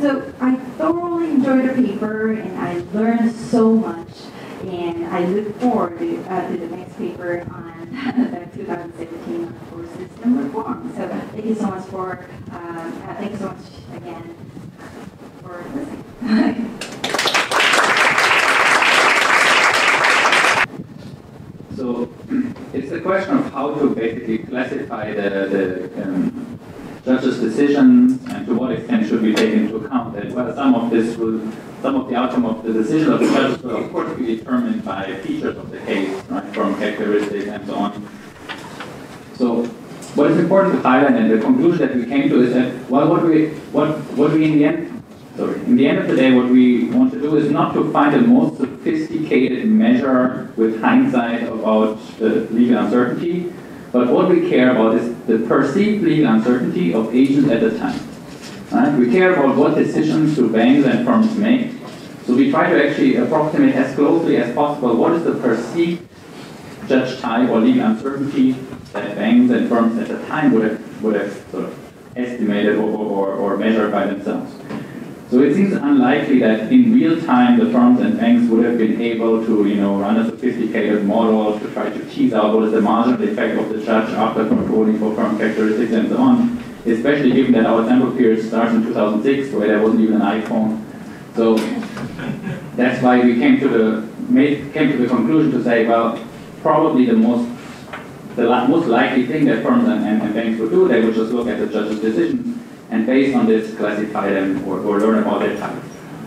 So I thoroughly enjoyed the paper and I learned so much and I look forward to, uh, to the next paper on the 2017 course system reform. So thank you so much for, uh, thank you so much again for listening. so it's a question of how to basically classify the, the um, judge's decisions and to what extent should we take into account that well, some of this will some of the outcome of the decision of the judges will of course be determined by features of the case, right, from characteristics and so on. So what is important to highlight and the conclusion that we came to is that well what we what what we in the end sorry, in the end of the day what we want to do is not to find the most sophisticated measure with hindsight about the legal uncertainty, but what we care about is the perceived legal uncertainty of agents at the time. Right? We care about what decisions do banks and firms make. So we try to actually approximate as closely as possible what is the perceived judge type or legal uncertainty that banks and firms at the time would have, would have sort of estimated or, or, or measured by themselves. So it seems unlikely that in real time the firms and banks would have been able to, you know, run a sophisticated model to try to tease out what is the marginal effect of the judge after controlling for firm characteristics and so on. Especially given that our sample period starts in 2006, where there wasn't even an iPhone. So that's why we came to the made, came to the conclusion to say, well, probably the most the most likely thing that firms and, and, and banks would do, they would just look at the judge's decision and based on this classify them or, or learn about their type.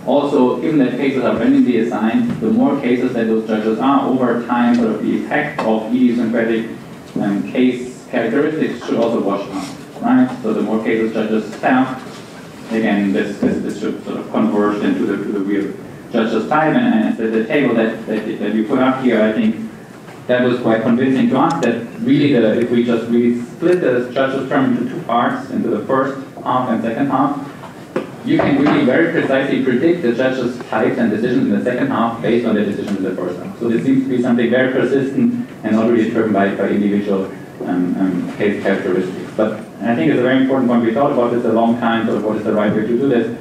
Also, given that cases are randomly assigned, the more cases that those judges are over time, sort of the effect of idiosyncratic um, case characteristics should also wash out, right? So the more cases judges have, again, this, this, this should sort of converge into the, to the real judge's type, and, and the, table that, that, that you put up here, I think that was quite convincing to us that really the, if we just really split the judge's term into two parts, into the first half and second half, you can really very precisely predict the judge's types and decisions in the second half based on the decisions in the first half. So this seems to be something very persistent and not really determined by, by individual um, um, case characteristics. But I think it's a very important point. We thought about this a long time, sort of what is the right way to do this,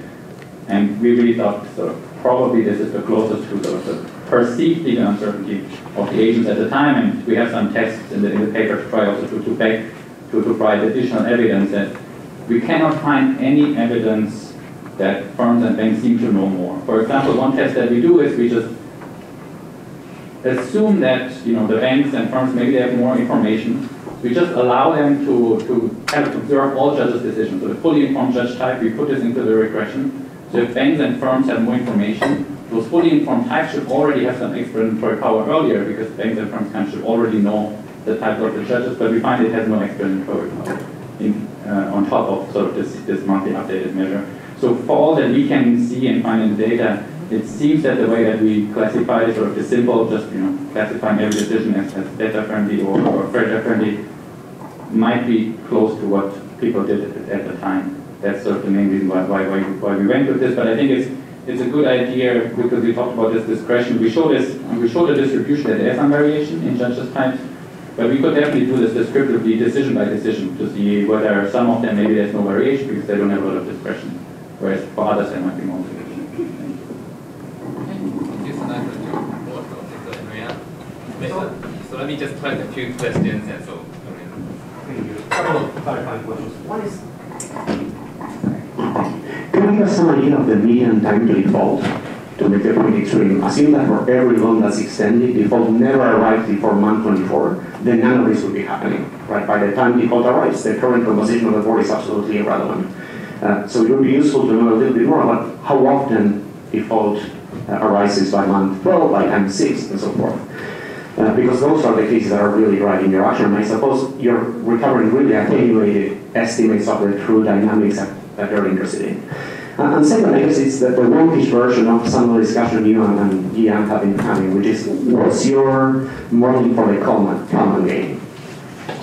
and we really thought sort of probably this is the closest to sort of the perceived legal uncertainty of the agents at the time, and we have some tests in the, in the paper to try also to, to back to, to provide additional evidence that we cannot find any evidence that firms and banks seem to know more. For example, one test that we do is we just assume that you know the banks and firms maybe they have more information. We just allow them to, to kind of observe all judges' decisions. So the fully informed judge type, we put this into the regression. So if banks and firms have more information, those fully informed types should already have some explanatory power earlier because banks and firms kind of should already know the type of the judges, but we find it has no explanatory power in, uh, on top of sort of this, this monthly updated measure. So for all that we can see and find in the data, it seems that the way that we classify sort of the simple, just you know, classifying every decision as, as debtor friendly or, or data friendly might be close to what people did at, at the time. That's sort of the main reason why, why, why, why we went with this. But I think it's it's a good idea because we talked about this discretion. We show this we show the distribution that there's some variation in judges' types, but we could definitely do this descriptively, decision by decision, to see whether some of them maybe there's no variation because they don't have a lot of discretion, whereas for others there might be more variation. So so let me just type a few questions and so. A couple of clarifying questions. One is, can we have some idea of the median time to default to make the point extreme? Assume that for every loan that's extended, default never arrives before month 24, then none of this will be happening. Right? By the time default arrives, the current composition of the board is absolutely irrelevant. Uh, so it would be useful to know a little bit more about how often default uh, arises by month 12, by M6, and so forth. Uh, because those are the cases that are really driving your action. And I suppose you're recovering really attenuated estimates of the true dynamics that you're interested in. Uh, and second, I guess it's the, the longish version of some of the discussion you and, and Ian have been having, which is what's your modeling for the Kalman, Kalman gain?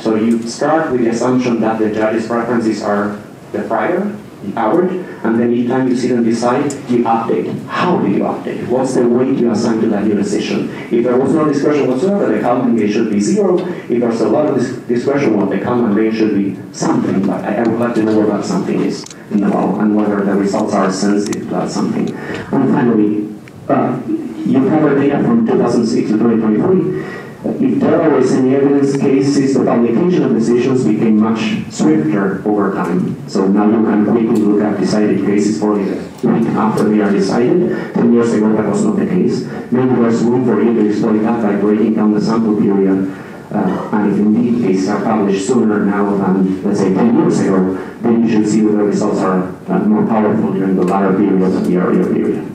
So you start with the assumption that the judge's preferences are the prior, the and then each time you sit and decide, you update. How do you update? What's the weight you assign to that decision? If there was no discretion whatsoever, the Kalman gain should be zero. If there's a lot of dis discretion, well, the Kalman gain should be something, but I, I, would like to know what that something is in the model and whether the results are sensitive to that something. And finally, uh, you covered data from 2006 to 2023. If there was any evidence cases, the publication of decisions became much swifter over time. So now you can quickly look at decided cases for the week after they are decided. Ten years ago, that was not the case. Maybe there's room for you to exploit that by breaking down the sample period. Uh, and if indeed cases are published sooner now than, let's say, 10 years ago, then you should see whether the results are uh, more powerful during the latter period than the earlier period.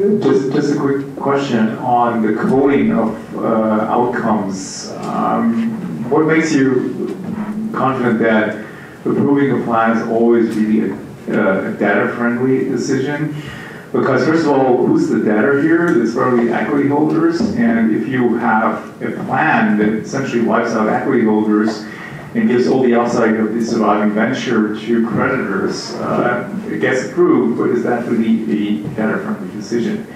Just, just a quick question on the coding of uh, outcomes. Um, what makes you confident that approving a plan is always really a, a debtor-friendly decision? Because first of all, who's the debtor here? There's probably equity holders, and if you have a plan that essentially wipes out equity holders and gives all the upside of the surviving venture to creditors, uh, it gets approved, but is that really a debtor-friendly decision?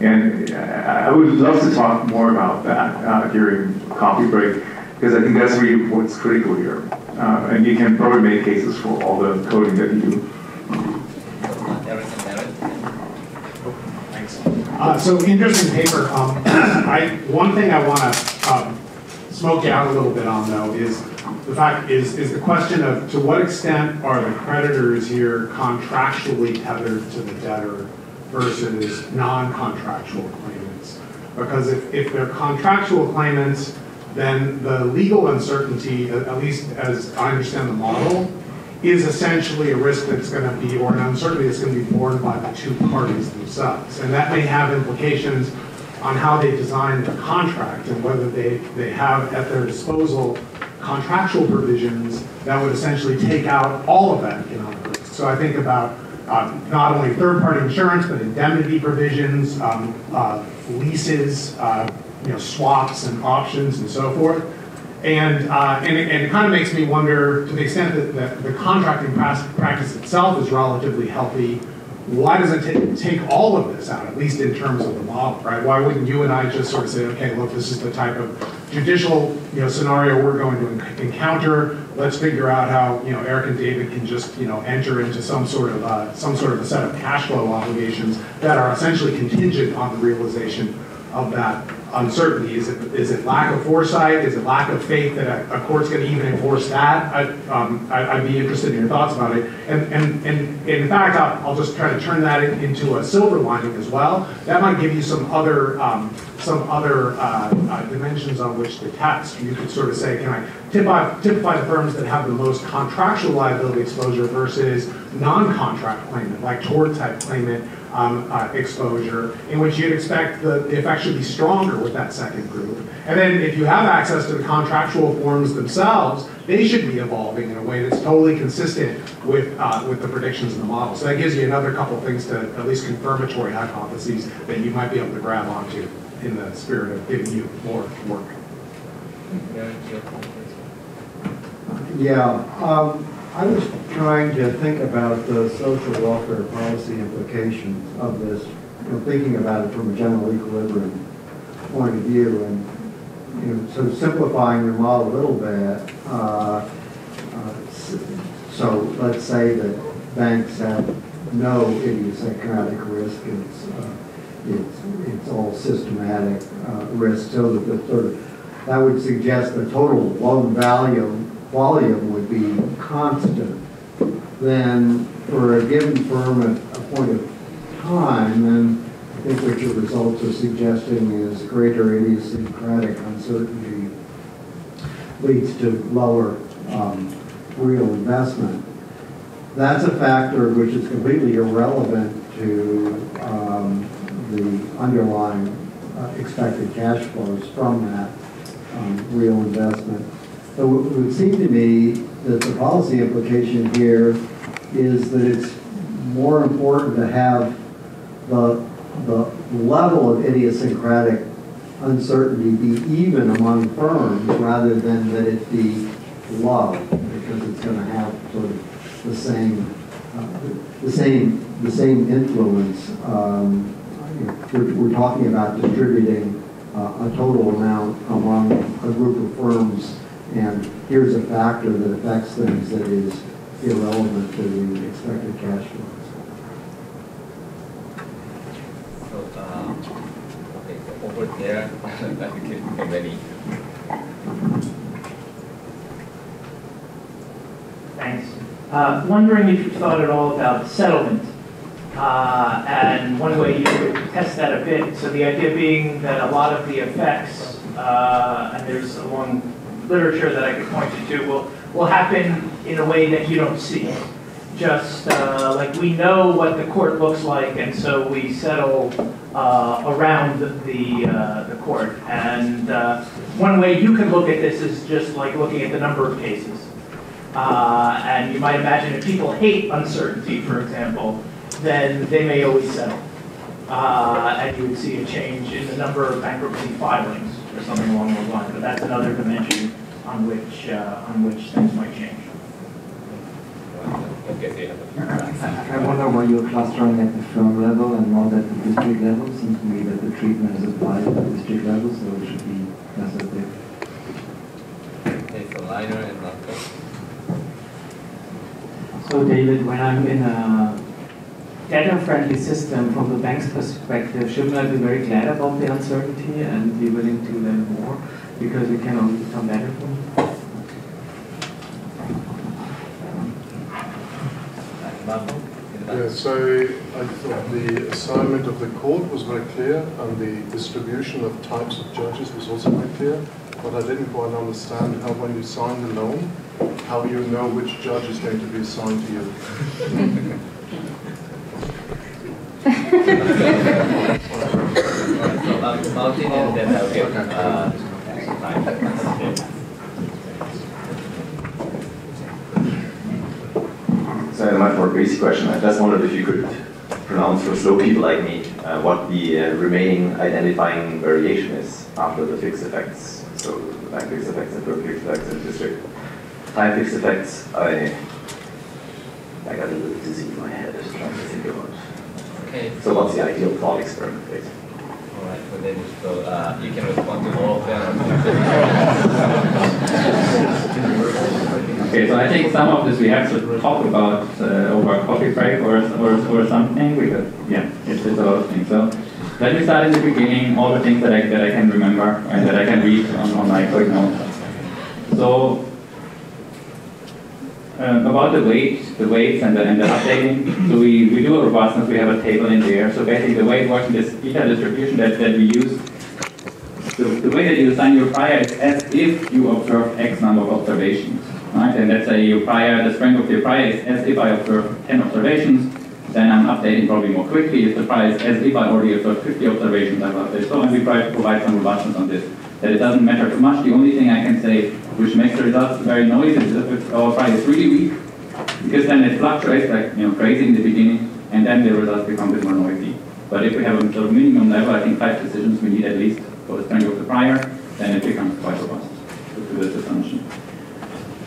And I would love to talk more about that uh, during coffee break, because I think that's really what's critical here. Uh, and you can probably make cases for all the coding that you do. Uh, so interesting paper. Um, I one thing I want to um, smoke you out a little bit on though is the fact is is the question of to what extent are the creditors here contractually tethered to the debtor versus non-contractual claimants? Because if, if they're contractual claimants, then the legal uncertainty, at least as I understand the model, is essentially a risk that's going to be, or an uncertainty that's going to be borne by the two parties themselves. And that may have implications on how they design the contract and whether they, they have at their disposal contractual provisions that would essentially take out all of that economic risk. So I think about uh, not only third-party insurance, but indemnity provisions, um, uh, leases, uh, you know, swaps and options and so forth. And, uh, and, it, and it kind of makes me wonder, to the extent that, that the contracting practice itself is relatively healthy, why does it take all of this out, at least in terms of the model, right? Why wouldn't you and I just sort of say, okay, look, this is the type of judicial you know, scenario we're going to encounter. Let's figure out how you know Eric and David can just you know enter into some sort of uh, some sort of a set of cash flow obligations that are essentially contingent on the realization of that uncertainty? Is it, is it lack of foresight? Is it lack of faith that a, a court's going to even enforce that? I, um, I, would be interested in your thoughts about it. And, and, and in fact, I'll, I'll just try to turn that into a silver lining as well. That might give you some other, um, some other uh, uh, dimensions on which to test. You could sort of say, can I typify, typify the firms that have the most contractual liability exposure versus non-contract claimant, like tort type claimant, um, uh, exposure, in which you'd expect the, the effect should be stronger with that second group. And then if you have access to the contractual forms themselves, they should be evolving in a way that's totally consistent with, uh, with the predictions in the model. So that gives you another couple things to at least confirmatory hypotheses that you might be able to grab onto in the spirit of giving you more work. Yeah, um, I was trying to think about the social welfare policy implications of this, you know, thinking about it from a general equilibrium point of view, and you know, of simplifying your model a little bit. Uh, uh, so let's say that banks have no idiosyncratic risk; it's uh, it's it's all systematic uh, risk. So that the that would suggest the total loan value volume would be constant, then for a given firm at a point of time, then I think what your results are suggesting is greater idiosyncratic uncertainty leads to lower um, real investment. That's a factor which is completely irrelevant to um, the underlying uh, expected cash flows from that um, real investment. So it would seem to me that the policy implication here is that it's more important to have the, the level of idiosyncratic uncertainty be even among firms rather than that it be low because it's going to have sort of the same uh, the same the same influence. Um, we're, we're, talking about distributing uh, a total amount among a group of firms and here's a factor that affects things that is irrelevant to the expected cash flows. So, uh, okay, so over there, many. Thanks. Uh, wondering if you've thought at all about settlement. Uh, and one way you could test that a bit. So the idea being that a lot of the effects, uh, and there's a long literature that I could point you to will, will happen in a way that you don't see. Just uh, like we know what the court looks like, and so we settle uh, around the, uh, the court. And uh, one way you can look at this is just like looking at the number of cases. Uh, and you might imagine if people hate uncertainty, for example, then they may always settle. Uh, and you would see a change in the number of bankruptcy filings or something along those lines. But that's another dimension on which uh, on which things might change. I wonder why you're clustering at the firm level and not at the district level. Seems to me that the treatment is applied at the district level, so it should be less there. Okay, so liner and Marco. So David, when I'm in a debtor-friendly system from the bank's perspective, shouldn't I be very glad about the uncertainty and be willing to learn more because it can only become better for me? Yeah, so I thought the assignment of the court was very clear and the distribution of types of judges was also very clear, but I didn't quite understand how when you sign the loan, how you know which judge is going to be assigned to you. Martin I'll get uh, much more basic question. I just wondered if you could pronounce for slow people like me uh, what the uh, remaining identifying variation is after the fixed effects. So like fixed effects and fixed effects and district time fixed effects. I I got a little dizzy in my head trying to think about. Okay. So what's the ideal thought experiment, basically? All right, so then so uh, you can respond to all of them. Okay, so I think some of this we have to talk about uh, over a coffee break or, or, or something because, yeah, it's, it's a lot of things. So let me start in the beginning, all the things that I, that I can remember and that I can read on, on my quick notes. So uh, about the weight, the weights and the, and the updating. So we, we do a robustness, we have a table in there. So basically the works in this beta distribution that, that we use, the, the way that you assign your prior is as if you observe X number of observations. Right? And let's say your prior, the strength of your prior is as if I observe 10 observations, then I'm updating probably more quickly. If the prior is as if I already observed 50 observations, I will update. So and we try to provide some robustness on this. That it doesn't matter too much. The only thing I can say which makes the results very noisy is if our prior is really weak, because then it fluctuates like you know crazy in the beginning, and then the results become a bit more noisy. But if we have a sort of minimum level, I think five decisions we need at least for the strength of the prior, then it becomes quite robust to this assumption.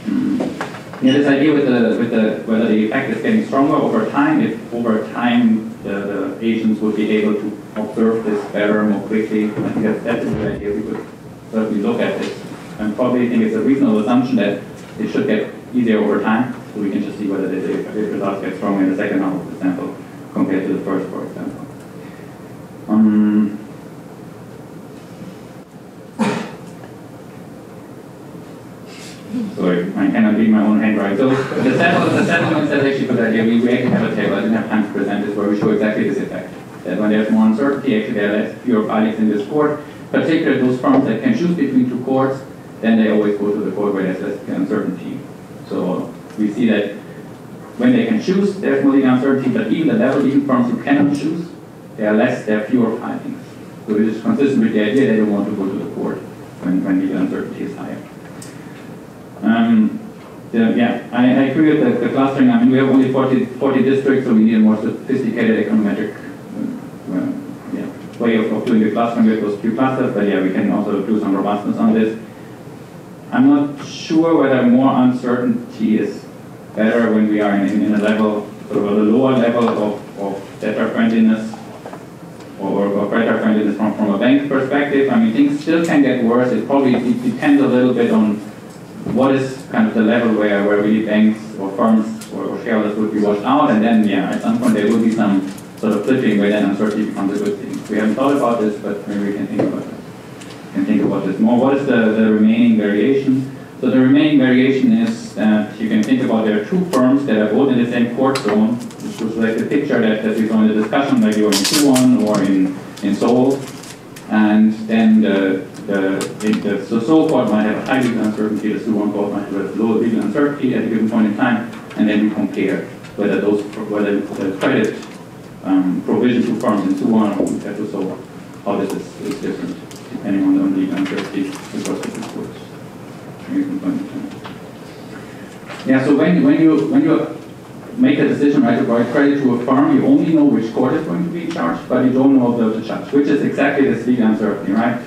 Mm. Yeah, this idea with the with the whether the effect is getting stronger over time, if over time the, the agents would be able to observe this better, more quickly, I think that's, that's good idea. We could certainly look at this. And probably think it's a reasonable assumption that it should get easier over time, so we can just see whether the, the results get stronger in the second half of the sample compared to the first, for example. Um, Sorry, I cannot read my own handwriting. So the sample, the settlement says actually a good idea. We, we actually have a table. I didn't have time to present this where we show exactly this effect. That when there's more uncertainty, actually there are less fewer parties in this court, particularly those firms that can choose between two courts, then they always go to the court where there's less uncertainty. So we see that when they can choose, there's more uncertainty, but even the level even firms who cannot choose, there are less, there are fewer findings. So it is consistent with the idea they don't want to go to the court when, when the uncertainty is higher. Um, the, yeah, I, I, agree with the, the, clustering. I mean, we have only 40, 40 districts, so we need a more sophisticated econometric uh, uh, way of, of, doing the clustering with those few clusters. But yeah, we can also do some robustness on this. I'm not sure whether more uncertainty is better when we are in, in a level, sort of a lower level of, of debtor friendliness or, or data friendliness from, from a bank perspective. I mean, things still can get worse. It probably it depends a little bit on what is kind of the level where, where really banks or firms or, or shareholders would be washed out, and then, yeah, at some point there will be some sort of flipping where then uncertainty becomes a good thing. We haven't thought about this, but maybe we can think about it. Can think about this more. What is the, the remaining variation? So the remaining variation is that you can think about there are two firms that are both in the same court zone, which was like the picture that, that we saw in the discussion, like you were in or in, in Seoul. And then the, the, the, the Seoul court might have a high legal uncertainty, the Suwon court might have a low legal uncertainty at a given point in time, and then we compare whether those whether the credit um, provision to firms in Suwon compared to Seoul, how this is, is different depending on the legal uncertainty across different courts. Yeah, so when, when you when you make a decision right to provide credit to a firm, you only know which court is going to be charged, but you don't know of the judge, which is exactly this legal uncertainty, right?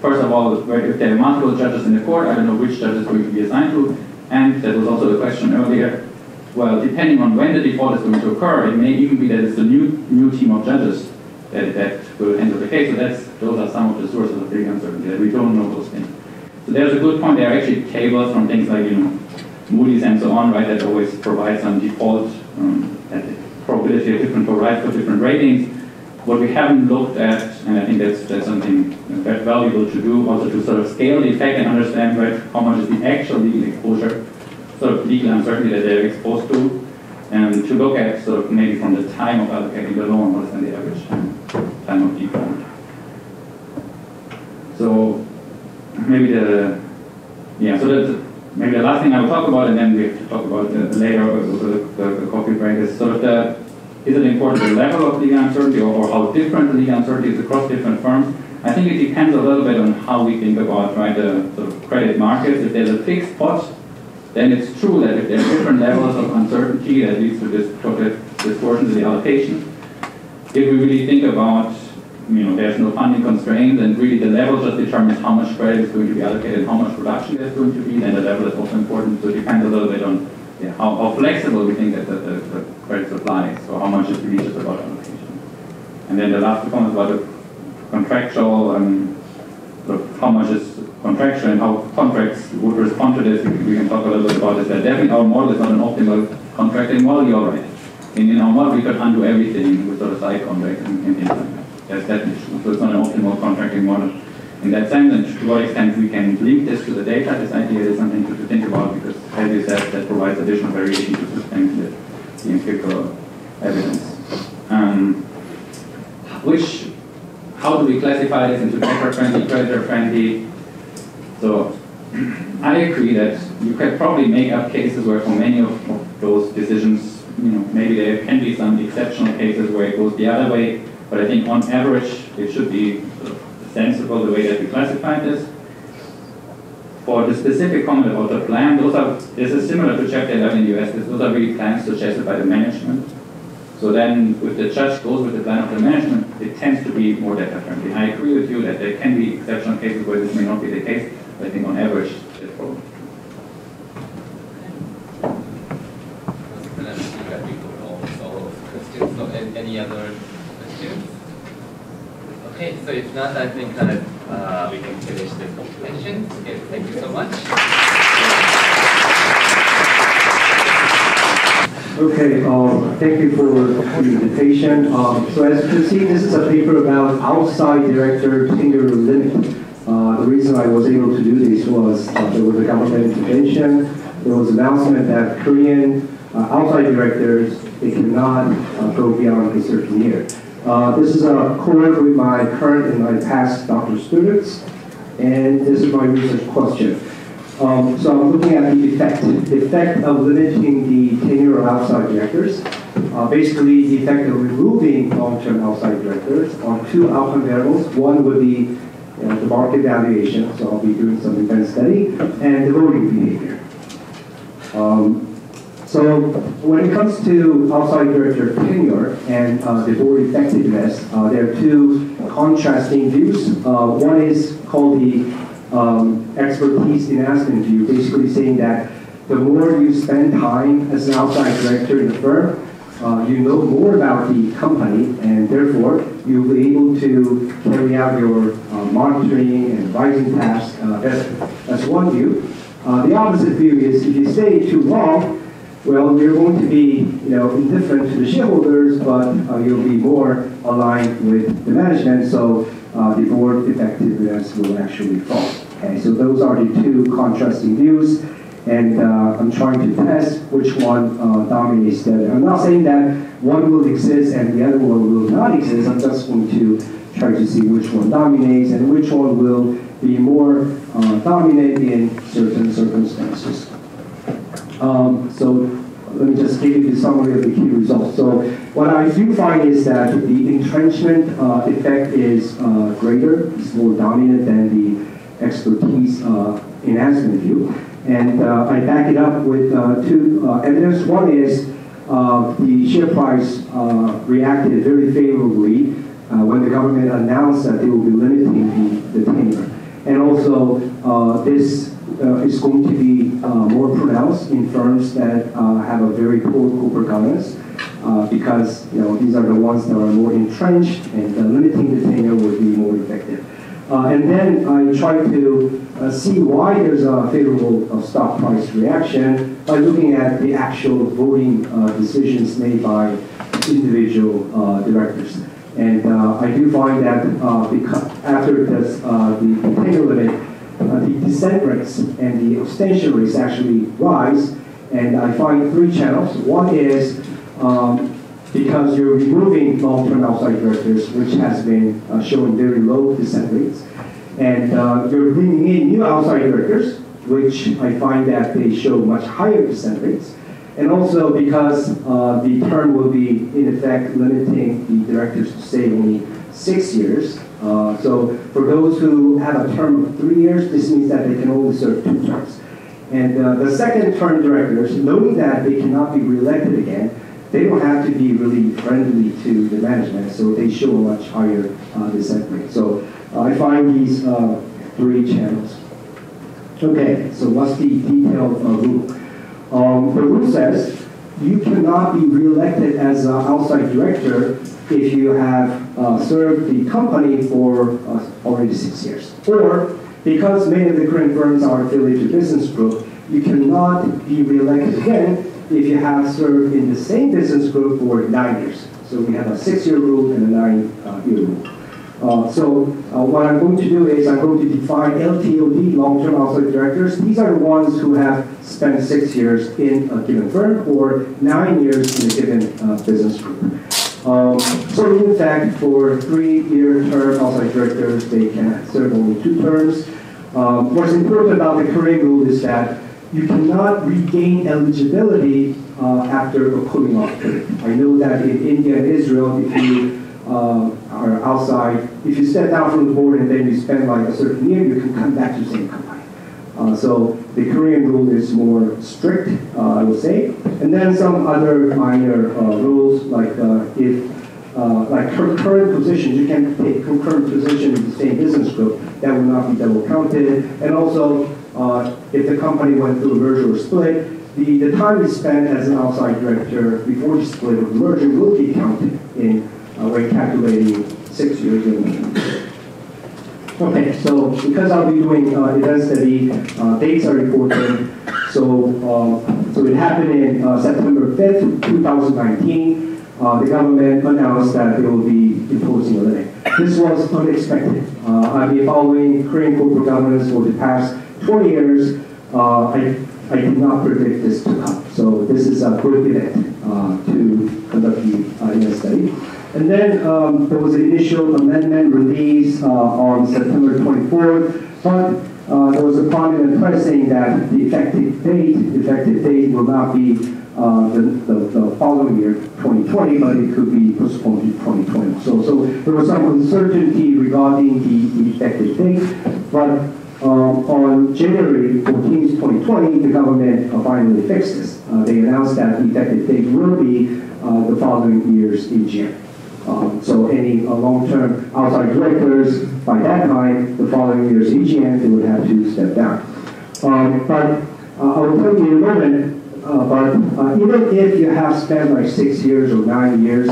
First of all, if there are multiple judges in the court, I don't know which judge is going to be assigned to, and that was also the question earlier. Well, depending on when the default is going to occur, it may even be that it's a new new team of judges that, that will handle the case. So that's those are some of the sources of legal uncertainty that we don't know those things. So there's a good point. There are actually tables from things like you know Moody's and so on, right, that always provide some default um, probability of different providers for different ratings. What we haven't looked at, and I think that's, that's something very valuable to do, also to sort of scale the effect and understand right, how much is the actual legal exposure, sort of legal uncertainty that they're exposed to, and to look at sort of maybe from the time of allocating the loan, what is then the average time, of default. So maybe the, yeah, so that's, maybe the last thing I will talk about, and then we have to talk about the, later, the, the, the coffee break, is sort of the, is it important the level of legal uncertainty or, or how different the legal uncertainty is across different firms? I think it depends a little bit on how we think about right the sort of credit markets. If there's a fixed pot then it's true that if there are different levels of uncertainty that leads to this distortion to the allocation. If we really think about, you know, there's no funding constraints and really the level just determines how much credit is going to be allocated, how much production there's going to be, then the level is also important. So it depends a little bit on yeah, how, how flexible we think that the, the, the credit supply is, so how much is really just about allocation. And then the last comment about the contractual, um, how much is contractual and how contracts would respond to this, we can talk a little bit about this. That definitely our model is not an optimal contracting model, you're right. In, in our model, we could undo everything with sort of side contracts and, and. That's definitely. So it's not an optimal contracting model. In that sense, and to what extent we can link this to the data, this idea is something to, to think about because, as you said, that provides additional variation to sustain the, the empirical evidence. Um, which, how do we classify this into debtor-friendly, creditor-friendly? So I agree that you could probably make up cases where for many of, those decisions you know, maybe there can be some exceptional cases where it goes the other way, but I think on average it should be sensible the way that we classify this. For the specific comment about the plan, those are this is similar to Chapter 11 in the US. Those are really plans suggested by the management. So then, if the judge goes with the plan of the management, it tends to be more debtor friendly. I agree with you that there can be exceptional cases where this may not be the case, I think on average it's probably. So any other questions? Okay, so if not, I think kind of uh, we can finish this presentation. Okay, thank you so much. Okay, um, thank you for the invitation. Um, so as you can see, this is a paper about outside director tenure limit. Uh, the reason I was able to do this was there was a government intervention. There was an announcement that Korean uh, outside directors they cannot uh, go beyond a certain year. This is a quote with my current and my past doctoral students, and this is my research question. Um, so I'm looking at the effect, the effect of limiting the tenure of outside directors. Uh, basically, the effect of removing long-term outside directors on two outcome variables. One would be the market valuation, so I'll be doing some event study, and the voting behavior. Um, so when it comes to outside director tenure and uh, the board effectiveness, uh, there are two contrasting views. Uh, one is called the um, expertise enhancement view, basically saying that the more you spend time as an outside director in the firm, uh, you know more about the company, and therefore you'll be able to carry out your uh, monitoring and advising tasks. Uh, that's, that's one view. the opposite view is if you stay too long, well, you're going to be, you know, indifferent to the shareholders, but uh, you'll be more aligned with the management, so uh, the board effectiveness will actually fall. Okay, so those are the two contrasting views, and uh, I'm trying to test which one uh, dominates the other. I'm not saying that one will exist and the other one will not exist. I'm just going to try to see which one dominates and which one will be more uh, dominant in certain circumstances. Um, so let me just give you the summary of the key results. So what I do find is that the entrenchment uh, effect is uh, greater, it's more dominant than the expertise uh, enhancement view. And uh, I back it up with uh, two uh, evidence. One is the share price reacted very favorably when the government announced that they will be limiting the, the tenure. And also this uh, is going to be uh, more pronounced in firms that uh, have a very poor corporate governance uh, because you know these are the ones that are more entrenched and uh, limiting the tenure would be more effective. Uh, and then I try to uh, see why there's a favorable uh, stock price reaction by looking at the actual voting uh, decisions made by individual directors. And I do find that after this, the tenure limit uh, the dissent rates and the abstention rates actually rise. And I find three channels. One is um, because you're removing long-term outside directors, which has been uh, showing very low dissent rates. And uh, you're bringing in new outside directors, which I find that they show much higher dissent rates. And also because uh, the term will be, in effect, limiting the directors to stay only six years, uh, so for those who have a term of three years, this means that they can only serve two terms. And uh, the second term directors, knowing that they cannot be reelected again, they don't have to be really friendly to the management, so they show a much higher uh, dissent rate. So uh, I find these uh, three channels. Okay, so what's the detailed rule? Um, the rule says you cannot be reelected as an outside director if you have uh, served the company for uh, already six years. Or because many of the current firms are affiliated to business group, you cannot be reelected again if you have served in the same business group for nine years. So we have a six-year rule and a nine-year rule. Uh, so uh, what I'm going to do is I'm going to define LTOD, long-term outside directors. These are the ones who have spent six years in a given firm or nine years in a given uh, business group. Um, so in fact, for three-year term outside directors, they can serve only two terms. Um, what's important about the Korean rule is that you cannot regain eligibility uh, after a cooling off period. I know that in India and Israel, if you uh, are outside, if you step down from the board and then you spend like a certain year, you can come back to the same company. Uh, so the Korean rule is more strict, uh, I would say. And then some other minor uh, rules, like uh, if uh, like concurrent positions, you can take concurrent position in the same business group, that will not be double counted. And also, uh, if the company went through a merger or split, the, the time you spent as an outside director before the split or merger will be counted in uh, when calculating six years in. Okay, so because I'll be doing uh, event study, uh, dates are important. So, uh, so it happened in uh, September 5th, 2019. Uh, the government announced that they will be imposing a limit. This was unexpected. Uh, I've been following Korean corporate governance for the past 20 years. Uh, I, I did not predict this to come. So this is a good event uh, to conduct the uh, study. And then um, there was an initial amendment released uh, on September 24th, but uh, there was a comment prominent press saying that the effective date, effective date will not be uh, the, the, the, following year, 2020, but it could be postponed to 2020. So, so there was some uncertainty regarding the, the effective date, but um, on January 14, 2020, the government uh, finally fixed this. Uh, they announced that the effective date will be uh, the following year's AGM. Um, so any uh, long-term outside directors, by that time, the following year's AGM, they would have to step down. Um, but uh, I will tell you in a moment, uh, but even if you have spent like six years or nine years,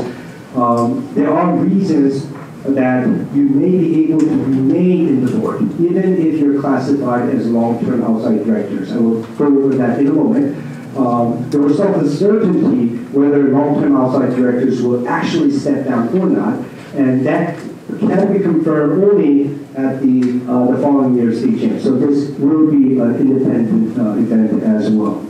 um, there are reasons that you may be able to remain in the board, even if you're classified as long-term outside directors. I will go over that in a moment. Um, there was some uncertainty whether long-term outside directors will actually step down or not, and that can be confirmed only at the, uh, the following year's AGM. So this will be an independent uh, event as well.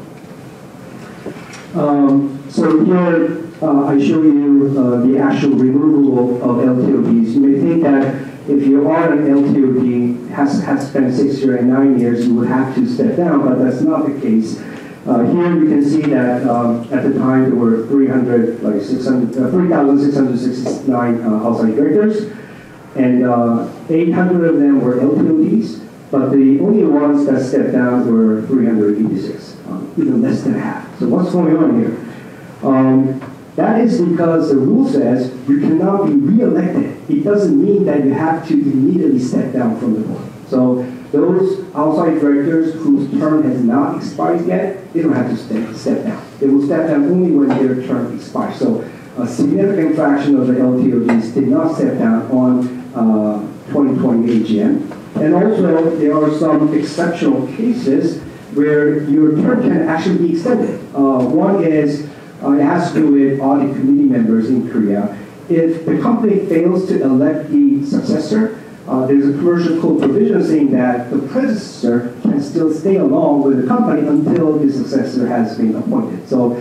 Um, so here uh, I show you uh, the actual removal of LTODs. You may think that if you are an LTOD, has, has spent six years and nine years, you would have to step down, but that's not the case. Uh, here you can see that um, at the time there were 300, like 600, uh, 3,669 uh, outside directors, and uh, 800 of them were LTODs, but the only ones that stepped down were 386, um, even less than half. So what's going on here? Um, that is because the rule says you cannot be re-elected. It doesn't mean that you have to immediately step down from the board. So those outside directors whose term has not expired yet, they don't have to step, step down. They will step down only when their term expires. So a significant fraction of the LTODs did not step down on uh, 2020 AGM. And also, there are some exceptional cases where your term can actually be extended. Uh, one is, it has to do with audit committee members in Korea. If the company fails to elect the successor, uh, there's a commercial code provision saying that the predecessor can still stay along with the company until the successor has been appointed. So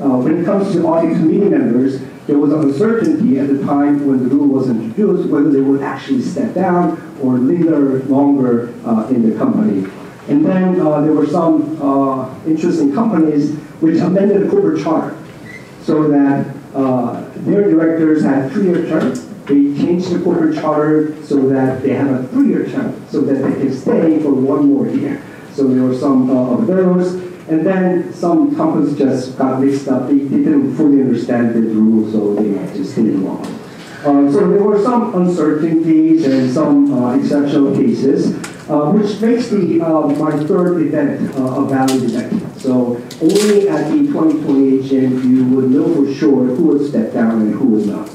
uh, when it comes to audit committee members, there was uncertainty at the time when the rule was introduced whether they would actually step down or linger longer uh, in the company. And then uh, there were some uh, interesting companies which amended the corporate charter so that uh, their directors had three-year terms they changed the corporate charter so that they have a three-year term, so that they can stay for one more year. So there were some uh, of those. And then some companies just got mixed up. They, didn't fully understand the rules, so they just it wrong. Uh, so there were some uncertainties and some uh, exceptional cases, uh, which makes the uh, my third event uh, a valid event. So only at the 2020 AGM you would know for sure who would step down and who would not.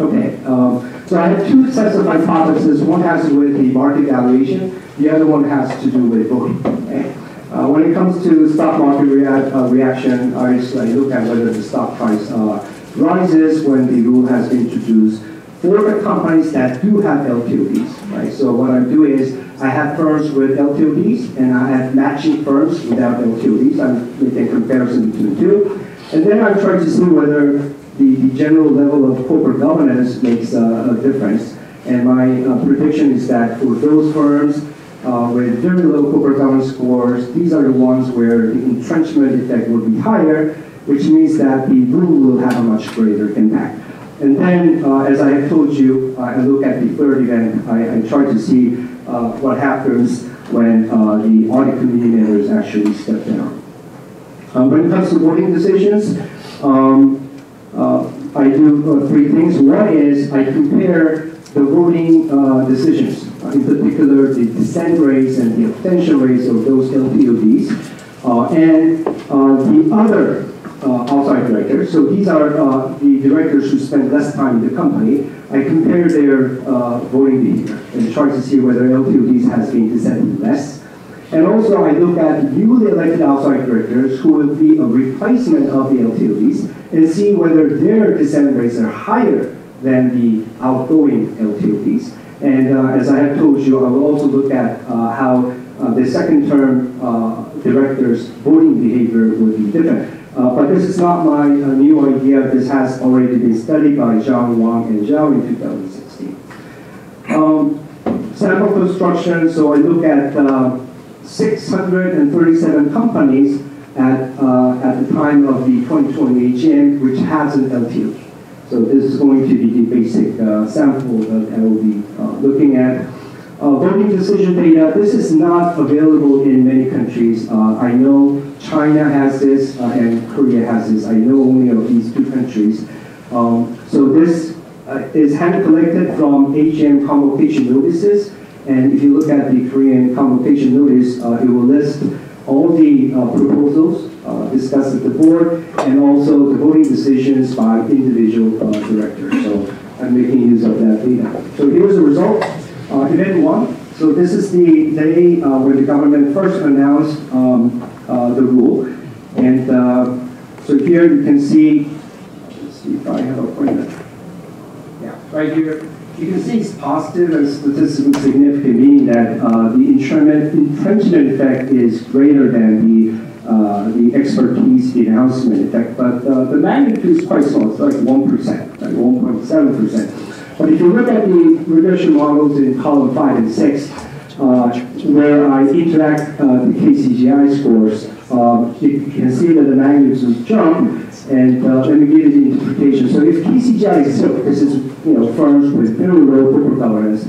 Okay, um, so I have two sets of hypotheses. One has to do with the market valuation. The other one has to do with voting. Okay? Uh, when it comes to stock market rea uh, reaction, I, I look at whether the stock price uh, rises when the rule has been introduced for the companies that do have LTODs, right? So what I do is I have firms with LTODs and I have matching firms without LTODs. I'm making a comparison between the two. And then I try to see whether the, the general level of corporate governance makes a difference. And my uh, prediction is that for those firms uh, with very low corporate governance scores, these are the ones where the entrenchment effect will be higher, which means that the rule will have a much greater impact. And then, uh, as I have told you, uh, I look at the third event, I, I try to see uh, what happens when uh, the audit committee members actually step down. Uh, when it comes to voting decisions, um, I do three things. One is I compare the voting decisions, in particular the dissent rates and the abstention rates of those LTODs, and the other uh, outside directors. So these are uh, the directors who spend less time in the company. I compare their uh, voting behavior and try to see whether LTODs has been dissented less. And also I look at newly elected outside directors who will be a replacement of the LTODs and see whether their dissent rates are higher than the outgoing LTODs. And uh, as I have told you, I will also look at uh, how uh, the second term directors' voting behavior will be different. Uh, but this is not my uh, new idea. This has already been studied by Zhang Wang and Zhao in 2016. Um, sample construction, so I look at uh, 637 companies at, uh, at the time of the 2020 AGM, which has an LTO. So this is going to be the basic uh, sample that I will be uh, looking at. Uh, voting decision data, this is not available in many countries. Uh, I know China has this uh, and Korea has this. I know only of these two countries. Um, so this uh, is hand collected from AGM convocation notices. And if you look at the Korean convocation notice, uh, it will list all the uh, proposals discussed at the board and also the voting decisions by individual directors. So I'm making use of that data. So here's the result. Uh, event one, so this is the day uh, when the government first announced um, uh, the rule. And uh, so here you can see, let's see if I have a pointer. Yeah, right here. You can see it's positive and statistically significant, meaning that uh, the entrenchment, effect is greater than the uh, the expertise announcement effect, but the magnitude is quite small. It's like 1%, like 1.7%. But if you look at the regression models in column 5 and 6, uh, where I interact uh, the KCGI scores, uh, you can see that the magnitudes jump, and uh, let me give you the interpretation. So if KCGI is zero, this is you know firms with very low corporate governance,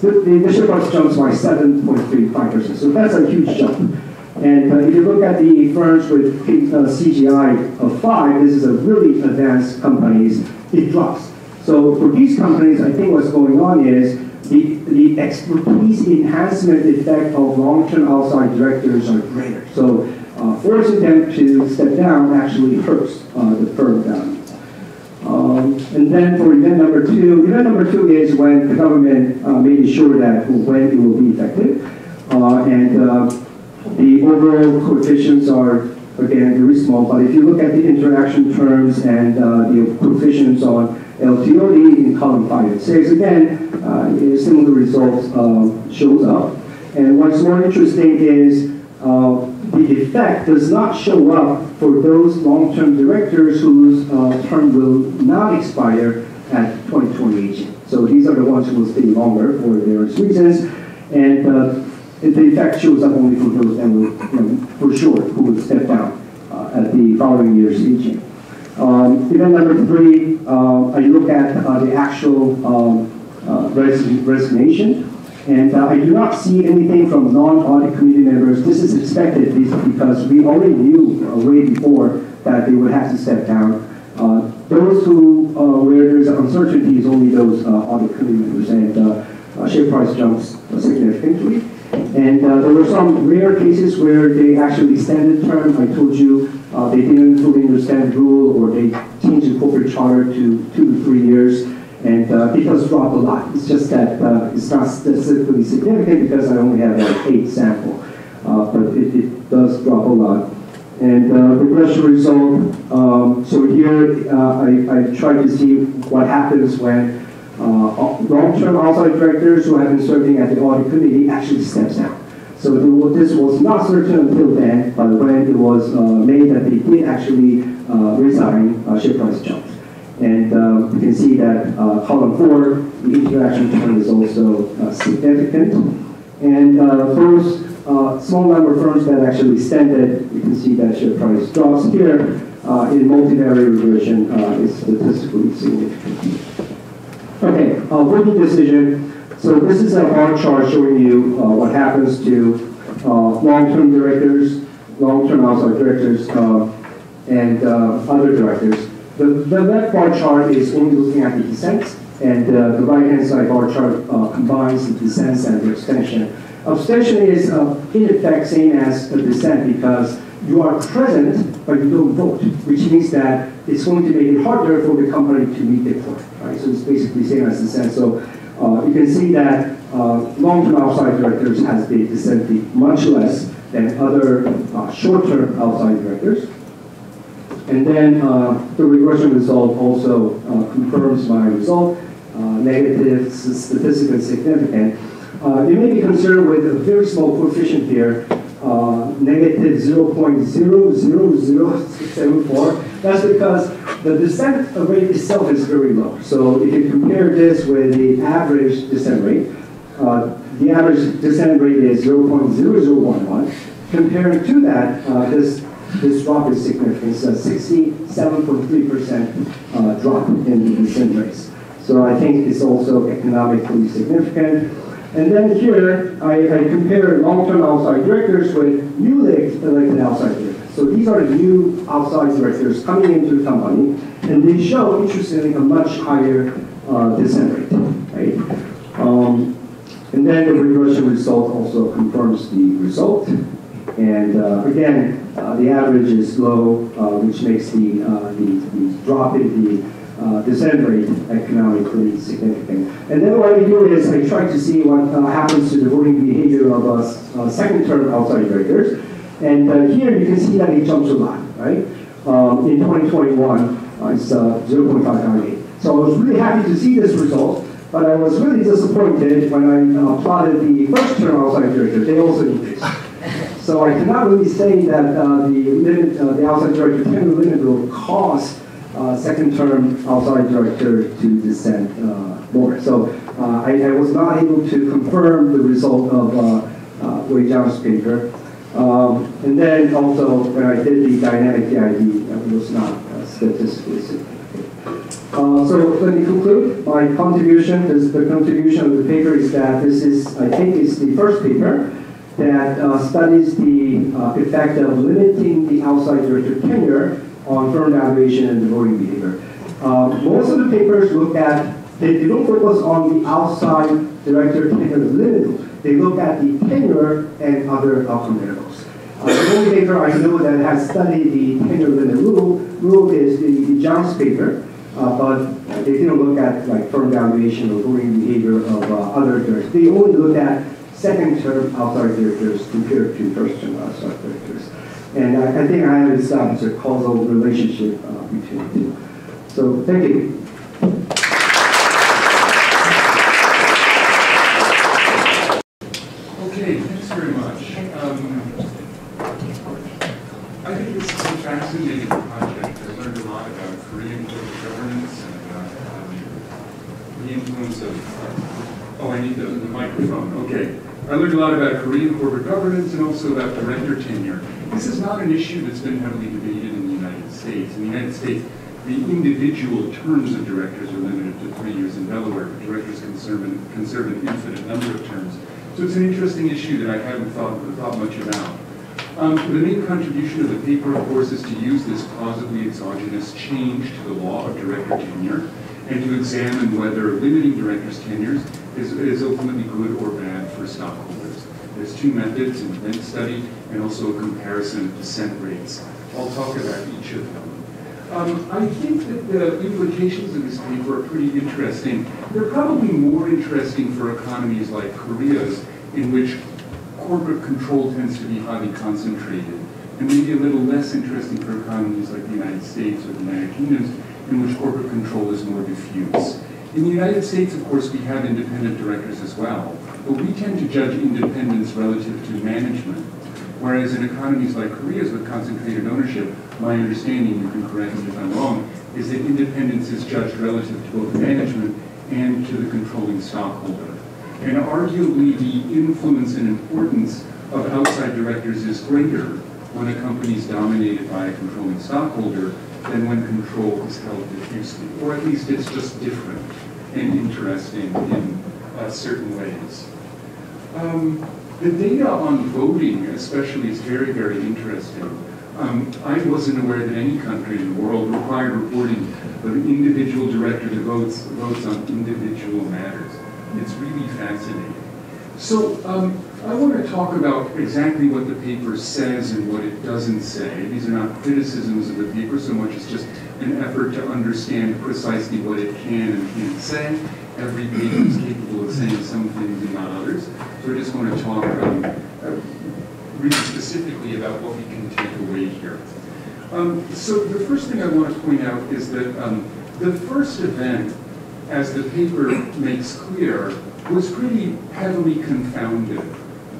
the, the initial price jumps by 7.35%. So that's a huge jump. And uh, if you look at the firms with uh, CGI of 5, this is a really advanced companies, it drops. So for these companies, I think what's going on is the, the expertise enhancement effect of long-term outside directors are greater. So uh, forcing them to step down actually hurts uh, the firm value. Um, and then for event number two, event number two is when the government uh, made sure that when it will be effective. Uh, and uh, the overall coefficients are, again, very small, but if you look at the interaction terms and uh, the coefficients on LTOD in column 5 and 6. Again, uh, similar results uh, shows up. And what's more interesting is uh, the effect does not show up for those long-term directors whose uh, term will not expire at 2028. So these are the ones who will stay longer for various reasons. And uh, the effect shows up only for those that will, you know, for sure, who will step down uh, at the following year's AGM. Um, event number three, uh, I look at uh, the actual um, uh, resignation. And uh, I do not see anything from non-audit committee members. This is expected because we already knew uh, way before that they would have to step down. Those who, where there's uncertainty is only those audit committee members and share price jumps significantly. And uh, there were some rare cases where they actually extended term. I told you uh, they didn't fully understand rule or they changed the corporate charter to two to three years. And uh, it does drop a lot. It's just that uh, it's not statistically significant because I only have like eight sample. Uh, but it, it, does drop a lot. And uh, regression result, um, so here uh, I, I tried to see what happens when uh, long-term outside directors who have been serving at the audit committee actually steps down. So this was not certain until then, but when it was uh, made that they did actually uh, resign, uh, share price jumped. And uh, you can see that uh, column four, the interaction term is also uh, significant. And those small number of firms that actually extended, you can see that share price drops here in multivariate regression is statistically significant. Okay, uh, working decision. So this is a bar chart showing you uh, what happens to uh, long-term directors, long-term outside directors, uh, and uh, other directors. The, the left bar chart is only looking at the dissent, and uh, the right-hand side bar chart combines the dissent and the abstention. Abstention is in effect same as the dissent because you are present, but you don't vote, which means that it's going to make it harder for the company to meet their quota, right? So it's basically same as dissent. So uh, you can see that uh, long-term outside directors has the dissent much less than other uh, short-term outside directors. And then uh, the regression result also uh, confirms my result, uh, negative, statistically significant. you may be concerned with a very small coefficient here, uh, negative 0.00074. That's because the dissent rate itself is very low. So if you compare this with the average dissent rate, uh, the average dissent rate is 0.0011. Comparing to that, uh, this this drop is significant. It's a 67.3% uh, drop in the descent rates. So I think it's also economically significant. And then here, I, I compare long-term outside directors with newly elected outside directors. So these are new outside directors coming into the company, and they show, interestingly, a much higher uh, dissent rate, right? Um, and then the regression result also confirms the result. And uh, again, uh, the average is low, uh, which makes the, uh, the, the drop in the uh, dissent rate economically significant. And then what I do is I try to see what uh, happens to the voting behavior of uh second term outside directors. And uh, here you can see that it jumps a lot, right? Um, in 2021, uh, it's 0.598. So I was really happy to see this result, but I was really disappointed when I plotted the first term outside director. They also increased. So I cannot really say that the limit, the outside director tenure limit will cause uh, second term outside director to uh, more. So uh, I, I, was not able to confirm the result of uh, uh, Wei Zhang's paper. Um, and then also when I did the dynamic DID, it was not uh, statistically significant. Uh, so let me conclude. My contribution, this, the contribution of the paper is that this is, I think, is the first paper that uh, studies the uh, effect of limiting the outside director tenure on firm valuation and voting behavior. Um, most of the papers look at, they, don't focus on the outside director tenure limit. They look at the tenure and other outcome variables. Uh, the only paper I know that has studied the tenure limit rule, rule is the, the Jones paper, uh, but they didn't look at like firm valuation or voting behavior of uh, other directors. They only look at second term outside directors compared to first term outside directors. And I, I think I have established a causal relationship uh, between the two. So thank you. Okay, thanks very much. Um, I think this is a fascinating project. I learned a lot about Korean corporate governance and about influence of, oh, I need the, the microphone. Okay. I learned a lot about Korean corporate governance and also about director tenure. This is not an issue that's been heavily debated in the United States. In the United States, the individual terms of directors are limited to three years in Delaware, but directors can serve an, can serve an infinite number of terms. So it's an interesting issue that I haven't thought, thought much about. Um, the main contribution of the paper, of course, is to use this plausibly exogenous change to the law of director tenure and to examine whether limiting directors' tenures is, is ultimately good or bad for stockholders. There's two methods, an event study and also a comparison of dissent rates. I'll talk about each of them. Um, I think that the implications of this paper are pretty interesting. They're probably more interesting for economies like Korea's, in which corporate control tends to be highly concentrated, and maybe a little less interesting for economies like the United States or the United Kingdom, in which corporate control is more diffuse. In the United States, of course, we have independent directors as well, but we tend to judge independence relative to management. Whereas in economies like Korea's with concentrated ownership, my understanding, you can correct me if I'm wrong, is that independence is judged relative to both management and to the controlling stockholder. And arguably the influence and importance of outside directors is greater when a company is dominated by a controlling stockholder than when control is held diffusely. Or at least it's just different and interesting in uh, certain ways. Um, the data on voting especially is very, very interesting. Um, I wasn't aware that any country in the world required reporting of an individual director that votes, votes on individual matters. It's really fascinating. So um, I want to talk about exactly what the paper says and what it doesn't say. These are not criticisms of the paper so much as just an effort to understand precisely what it can and can't say. Every paper is capable of saying some things and not others. So I just want to talk um, uh, really specifically about what we can take away here. Um, so the first thing I want to point out is that um, the first event, as the paper makes clear, was pretty heavily confounded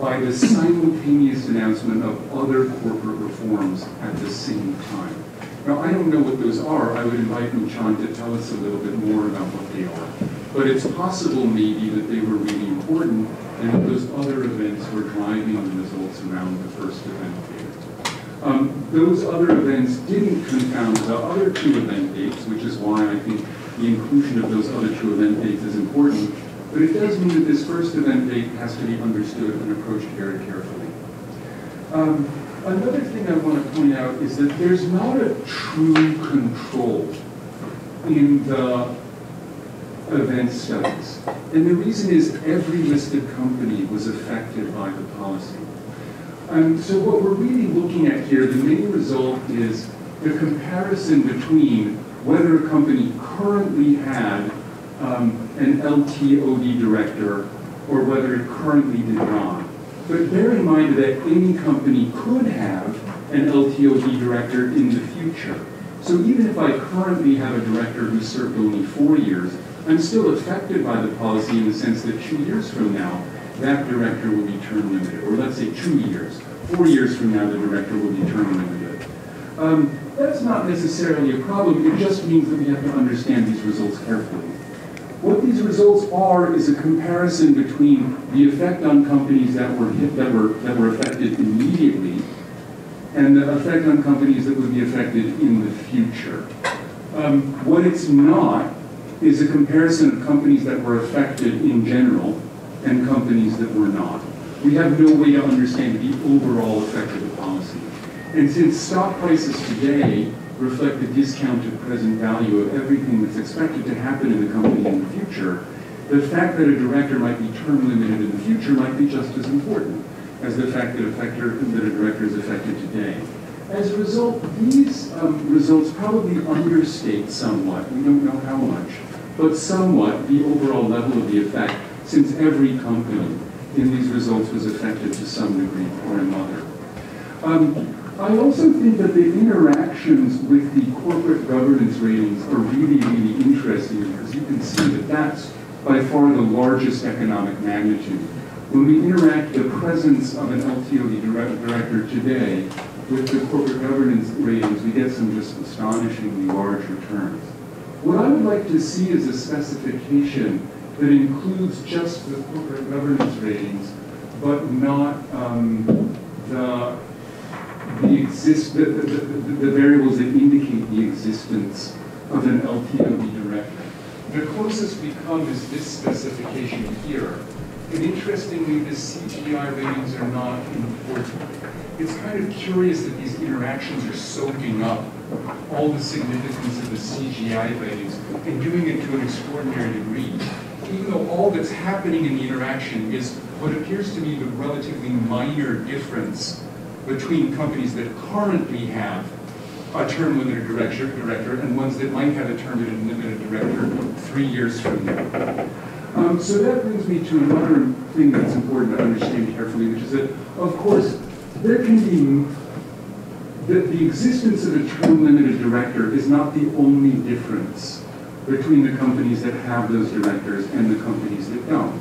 by the simultaneous announcement of other corporate reforms at the same time. Now, I don't know what those are. I would invite Woochan to tell us a little bit more about what they are. But it's possible maybe that they were really important and that those other events were driving the results around the first event date. Um, those other events didn't confound the other two event dates, which is why I think the inclusion of those other two event dates is important. But it does mean that this first event date has to be understood and approached very carefully. Um, another thing I want to point out is that there's not a true control in the event studies. And the reason is every listed company was affected by the policy. And so what we're really looking at here, the main result is the comparison between whether a company currently had um, an LTOD director or whether it currently did not. But bear in mind that any company could have an LTOD director in the future. So even if I currently have a director who served only four years, I'm still affected by the policy in the sense that two years from now, that director will be term limited, or let's say two years. Four years from now, the director will be term limited. Um, that's not necessarily a problem. It just means that we have to understand these results carefully. What these results are is a comparison between the effect on companies that were hit, that were that were affected immediately, and the effect on companies that would be affected in the future. Um, what it's not is a comparison of companies that were affected in general and companies that were not. We have no way to understand the overall effect of the policy. And since stock prices today reflect the discounted present value of everything that's expected to happen in the company in the future, the fact that a director might be term limited in the future might be just as important as the fact that a, factor, that a director is affected today. As a result, these um, results probably understate somewhat, we don't know how much, but somewhat the overall level of the effect, since every company in these results was affected to some degree or another. Um, I also think that the interactions with the corporate governance ratings are really, really interesting because you can see that that's by far the largest economic magnitude. When we interact the presence of an LTOD director today with the corporate governance ratings, we get some just astonishingly large returns. What I would like to see is a specification that includes just the corporate governance ratings, but not um, the the, exist, the, the, the, variables that indicate the existence of an LTOD director. The closest we come is this specification here. And interestingly, the CGI ratings are not important. It's kind of curious that these interactions are soaking up all the significance of the CGI ratings and doing it to an extraordinary degree. Even though all that's happening in the interaction is what appears to be the relatively minor difference between companies that currently have a term limited director, director and ones that might have a term limited director three years from now. Um, so that brings me to another thing that's important to understand carefully, which is that, of course, there can be that the existence of a term limited director is not the only difference between the companies that have those directors and the companies that don't.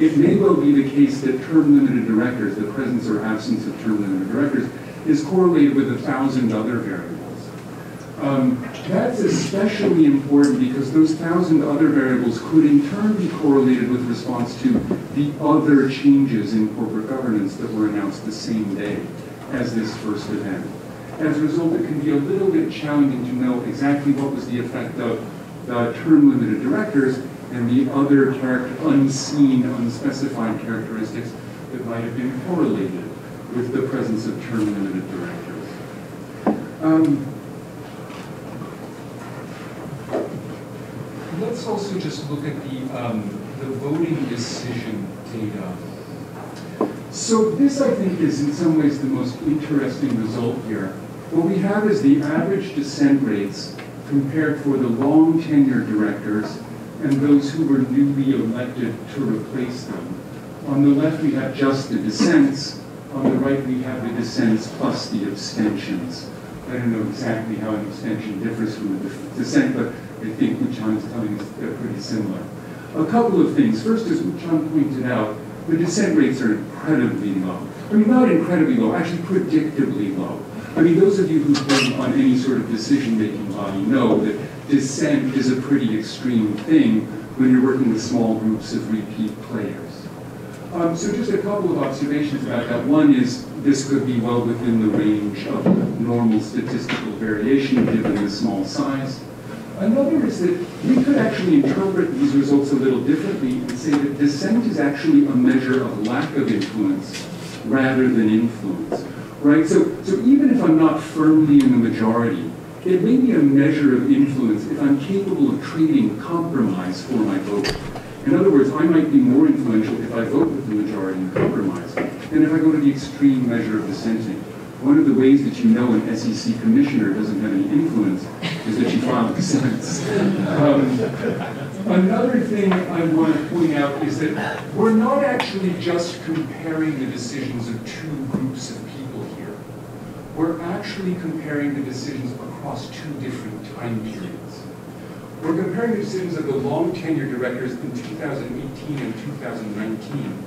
It may well be the case that term limited directors, the presence or absence of term limited directors, is correlated with a thousand other variables. Um, that's especially important because those thousand other variables could in turn be correlated with response to the other changes in corporate governance that were announced the same day as this first event. As a result, it can be a little bit challenging to know exactly what was the effect of the term limited directors and the other unseen, unspecified characteristics that might have been correlated with the presence of term limited directors. Um, let's also just look at the, um, the voting decision data. So this, I think, is in some ways the most interesting result here. What we have is the average dissent rates compared for the long tenured directors and those who were newly elected to replace them. On the left, we have just the dissents. On the right, we have the dissents plus the abstentions. I don't know exactly how an abstention differs from a dissent, but I think Woochan is telling us they're pretty similar. A couple of things. First, as Woochan pointed out, the dissent rates are incredibly low. I mean, not incredibly low, actually predictably low. I mean, those of you who've been on any sort of decision-making body know that dissent is a pretty extreme thing when you're working with small groups of repeat players. Um, so just a couple of observations about that. One is this could be well within the range of normal statistical variation given the small size. Another is that we could actually interpret these results a little differently and say that dissent is actually a measure of lack of influence rather than influence right? So, so even if I'm not firmly in the majority, it may be a measure of influence if I'm capable of trading compromise for my vote. In other words, I might be more influential if I vote with the majority and compromise than if I go to the extreme measure of dissenting. One of the ways that you know an SEC commissioner doesn't have any influence is that you file dissents. Um, another thing I want to point out is that we're not actually just comparing the decisions of two groups of we're actually comparing the decisions across two different time periods. We're comparing the decisions of the long tenure directors in 2018 and 2019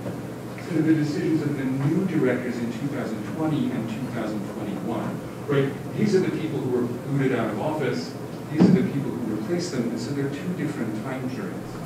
to the decisions of the new directors in 2020 and 2021. Right? These are the people who were booted out of office. These are the people who replaced them, and so they're two different time periods.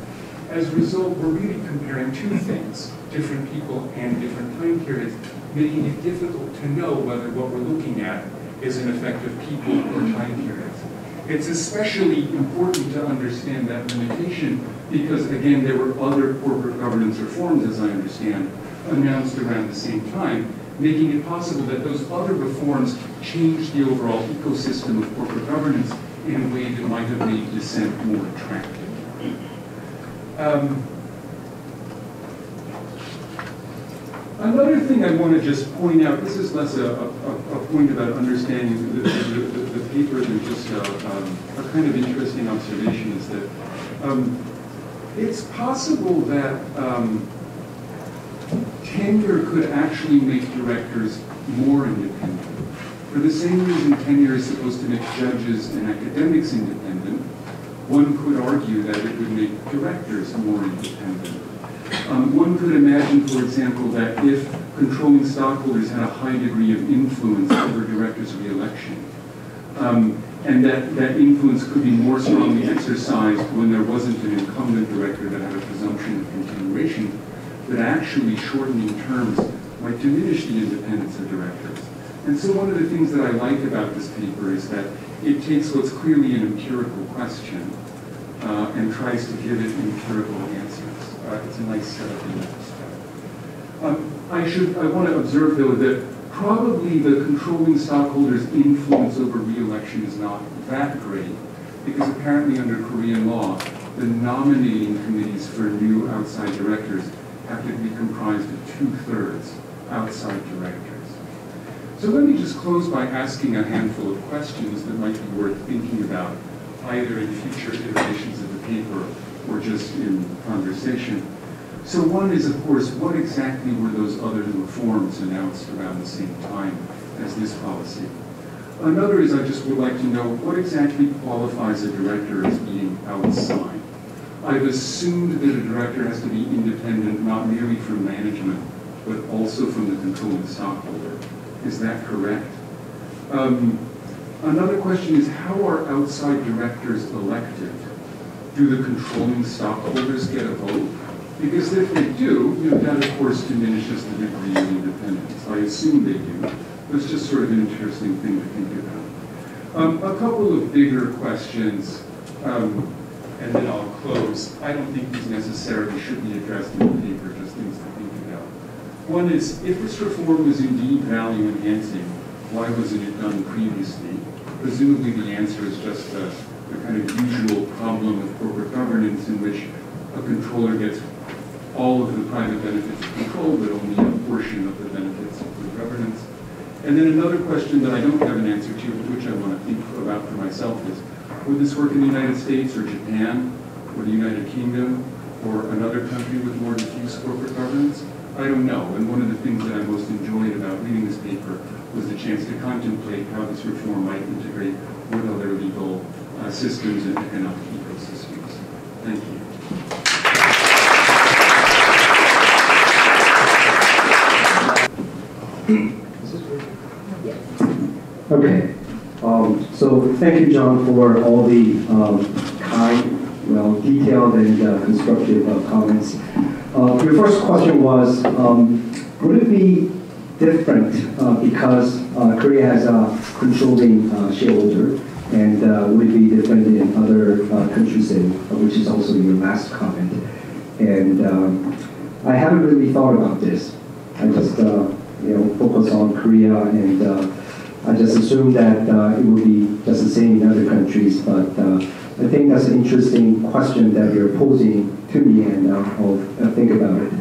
As a result, we're really comparing two things, different people and different time periods, making it difficult to know whether what we're looking at is an effect of people or time periods. It's especially important to understand that limitation because, again, there were other corporate governance reforms, as I understand, announced around the same time, making it possible that those other reforms changed the overall ecosystem of corporate governance in a way that might have made dissent more attractive. Um, Another thing I want to just point out, this is less a, a, a point about understanding the, the, the, the paper than just a, um, a, kind of interesting observation, is that um, it's possible that um, tenure could actually make directors more independent. For the same reason tenure is supposed to make judges and academics independent, one could argue that it would make directors more independent. Um, one could imagine, for example, that if controlling stockholders had a high degree of influence over directors' reelection, um, and that, that influence could be more strongly exercised when there wasn't an incumbent director that had a presumption of continuation, that actually shortening terms might diminish the independence of directors. And so one of the things that I like about this paper is that it takes what's clearly an empirical question uh, and tries to give it empirical answers. Uh, it's a nice setup in that respect. Um, I should, I want to observe though that probably the controlling stockholders' influence over re-election is not that great because apparently under Korean law, the nominating committees for new outside directors have to be comprised of two-thirds outside directors. So let me just close by asking a handful of questions that might be worth thinking about, either in future iterations of the paper or just in conversation. So one is, of course, what exactly were those other reforms announced around the same time as this policy? Another is I just would like to know what exactly qualifies a director as being outside. I've assumed that a director has to be independent not merely from management, but also from the controlling stockholder. Is that correct? Um, another question is how are outside directors elected? Do the controlling stockholders get a vote? Because if they do, you know, that of course diminishes the degree of independence. I assume they do. It's just sort of an interesting thing to think about. Um, a couple of bigger questions, um, and then I'll close. I don't think these necessarily should be addressed in the paper, just things about. One is, if this reform was indeed value enhancing, why wasn't it done previously? Presumably the answer is just the kind of usual problem of corporate governance in which a controller gets all of the private benefits of control, but only a portion of the benefits of good governance. And then another question that I don't have an answer to, but which I want to think about for myself is, would this work in the United States or Japan or the United Kingdom or another country with more diffuse corporate governance? I don't know. And one of the things that I most enjoyed about reading this paper was the chance to contemplate how this reform might integrate with other legal uh, systems and economic ecosystems. Thank you. Okay. Um, so thank you, John, for all the um, kind, well, detailed and uh, constructive uh, comments. Uh, your first question was, um, would it be different uh, because uh, Korea has a controlling uh, shareholder, and would it be different in other countries, in, which is also your last comment. And um, I haven't really thought about this. I just, you know, focus on Korea and I just assume that uh, it will be just the same in other countries, but uh, I think that's an interesting question that you're posing to me, and uh, I'll think about it.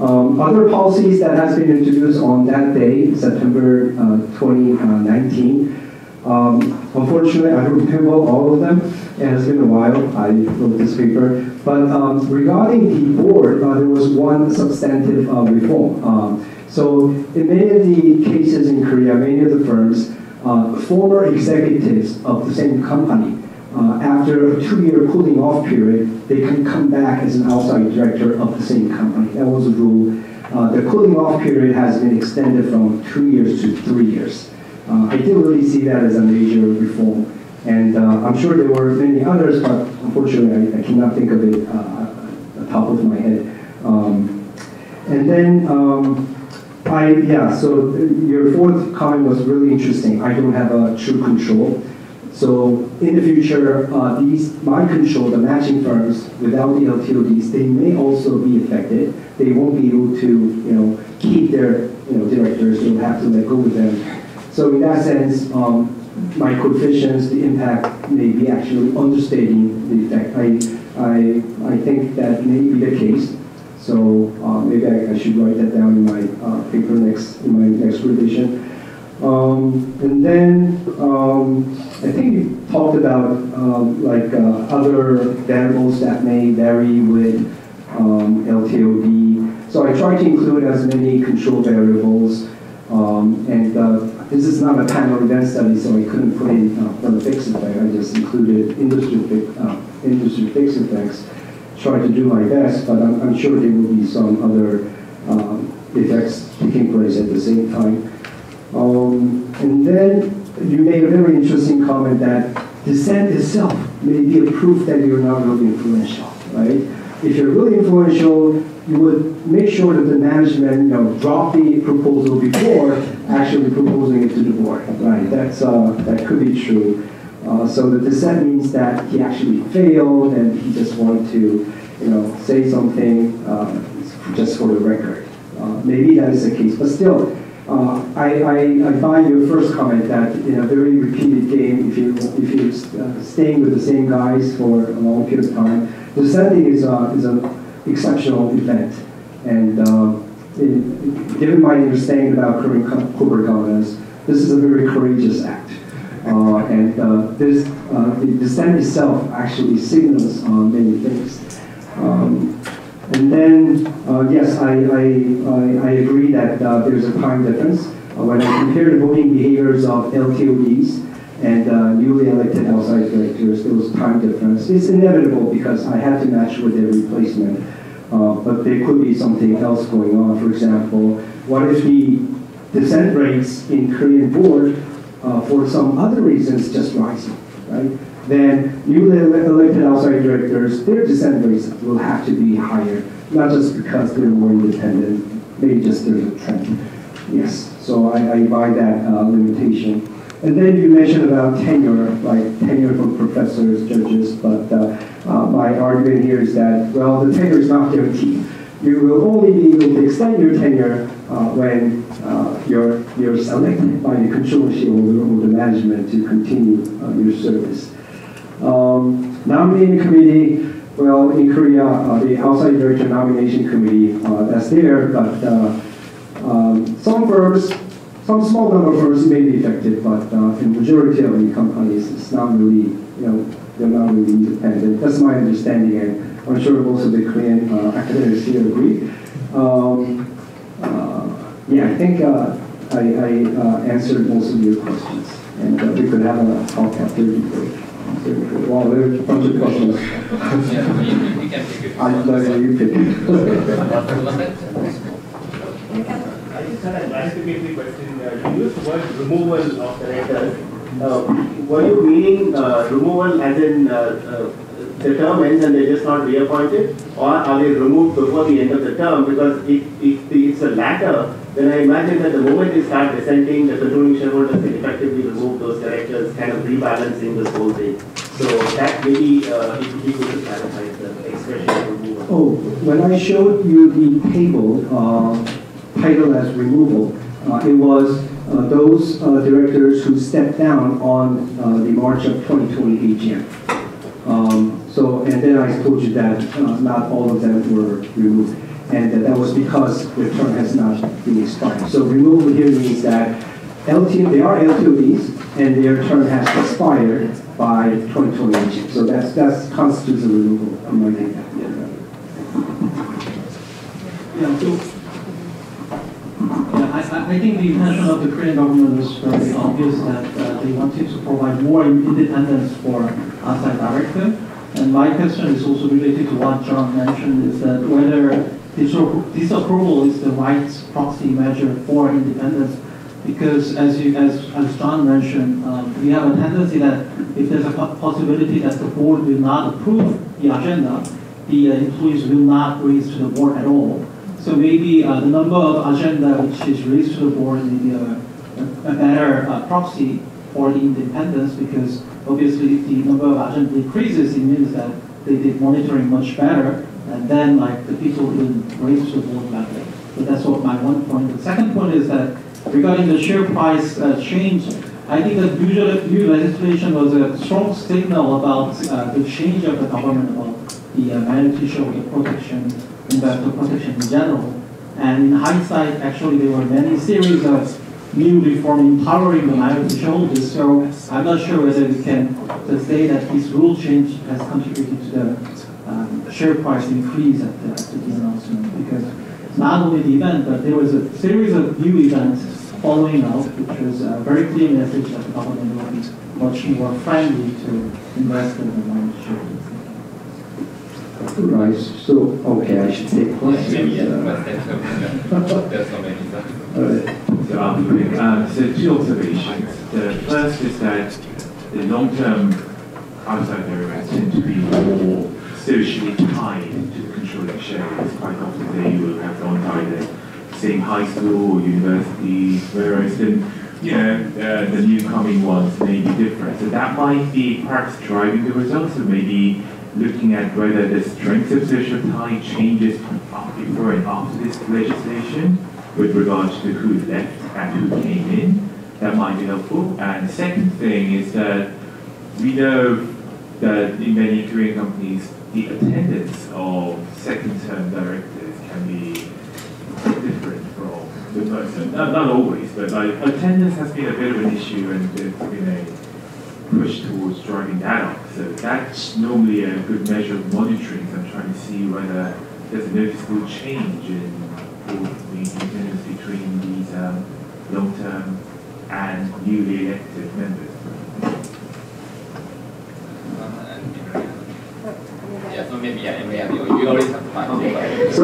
Um, other policies that has been introduced on that day, September 2019, um, unfortunately, I don't remember all of them. It has been a while. I wrote this paper. But um, regarding the board, uh, there was one substantive uh, reform. Um, so in many of the cases in Korea, many of the firms, uh, former executives of the same company, uh, after a two-year cooling off period, they can come back as an outside director of the same company. That was the rule. Uh, the cooling off period has been extended from two years to three years. Uh, I didn't really see that as a major reform. And uh, I'm sure there were many others, but unfortunately I, I cannot think of it uh, at the top of my head. Um, and then um, I, yeah, so your fourth comment was really interesting. I don't have a true control. So in the future, uh, these mind control, the matching firms, without the LTODs, they may also be affected. They won't be able to, you know, keep their, you know, directors. They'll have to let go of them. So in that sense, um, my coefficients, the impact may be actually understating the effect. I, I, I think that may be the case. So uh, maybe I, I, should write that down in my uh, paper next in my next revision. Um, and then um, I think you talked about um, like uh, other variables that may vary with um. So I tried to include as many control variables. Um, and uh, this is not a panel event study, so I couldn't put in uh, the fixed effect. I just included industry, uh, industry fixed effects try to do my best, but I'm, I'm sure there will be some other um, effects taking place at the same time. Um, and then you made a very interesting comment that dissent itself may be a proof that you're not really influential, right? If you're really influential, you would make sure that the management, you know, drop the proposal before actually proposing it to the board, right? That's uh, that could be true. Uh, so the dissent means that he actually failed and he just wanted to, you know, say something uh, just for the record. Uh, maybe that is the case, but still, uh, I, I, I, find your first comment that in a very repeated game, if you if you're uh, staying with the same guys for a long period of time, dissenting is uh, is an exceptional event, and uh, it, given my understanding about Korean corporate governance, this is a very courageous act. Uh, and uh, this, the dissent itself actually signals many things. Um, and then, yes, I, I, I, agree that there's a time difference. when I compare the voting behaviors of LTODs and uh, newly elected outside directors, there was time difference. It's inevitable because I had to match with their replacement. Uh, but there could be something else going on. For example, what if the dissent rates in Korean board uh, for some other reasons just rising, right? Then newly elected outside directors, their dissent rates will have to be higher, not just because they're more independent, maybe just there's a trend. Yes, so I, I buy that uh, limitation. And then you mentioned about tenure, like tenure for professors, judges, but uh, uh, my argument here is that, well, the tenure is not guaranteed. You will only be able to extend your tenure uh, when uh, you're, you're selected by the the, or the management to continue uh, your service. Um, nominating committee, well, in Korea, uh, the outside director nomination committee, uh, that's there, but uh, um, some firms, some small number of firms may be affected, but in majority of the companies, it's not really, you know, they're not really independent. That's my understanding, and I'm sure most of the Korean academics here agree. Um, yeah, I think uh, I, I uh, answered most of your questions, and uh, we could have a talk after the break. A of. I, no, you pick it. Just a clarificatory question. Uh, you used the word removal of directors. Uh, were you meaning uh, removal as in uh, uh, the term ends and they're just not reappointed? Or are they removed before the end of the term? Because if, if it's the latter, then I imagine that the moment they start dissenting, the controlling shareholders can effectively remove those directors, kind of rebalancing this whole thing. So that maybe uh, if you could clarify the expression removal. Oh, when I showed you the table uh, titled as removal, uh, it was uh, those uh, directors who stepped down on uh, the March of 2020 AGM. Um, so, and then I told you that not all of them were removed and that was because the term has not been expired. So removal here means that LT, they are LTODs, and their term has expired by 2028. So that's that constitutes a removal. Yeah, yeah, I, I think the intention of the Korean government was very obvious that uh, they wanted to provide more independence for outside director. And my question is also related to what John mentioned, is that whether disapproval is the right proxy measure for independence because as you as, as John mentioned, um, we have a tendency that if there's a possibility that the board will not approve the agenda, the uh, employees will not raise to the board at all. So maybe uh, the number of agenda which is raised to the board be a, a better uh, proxy for the independence because obviously if the number of agenda decreases, it means that they did monitoring much better and then like the people will raise the board level. So that's what my one point. The second point is that regarding the share price uh, change, I think the new legislation was a strong signal about uh, the change of the government of the uh, minority shareholder protection, investor protection in general. And in hindsight, actually, there were many series of new reform empowering the minority shareholders. So I'm not sure whether we can say that this rule change has contributed to the share price increase at the, at the announcement because not only the event, but there was a series of new events following up, which was a very clear message that the government will be much more friendly to investors and minority shareholders. Right, so, okay, I should take questions. So, uh, so two observations. The first is that the long-term outside areas tend to be more socially tied to the controlling shares. Quite often they will have gone to the same high school or university, whereas in you know, uh, the new coming ones may be different. So that might be perhaps driving the results, or maybe looking at whether the strength of social tie changes before and after this legislation with regards to who left and who came in. That might be helpful. And the second thing is that we know that in many Korean companies, the attendance of second-term directors can be different from. Not, not always, but like attendance has been a bit of an issue, and there's been a push towards driving that up. So that's normally a good measure of monitoring. So I'm trying to see whether there's a noticeable change in the attendance between these um, long-term and newly elected members. Yeah, so So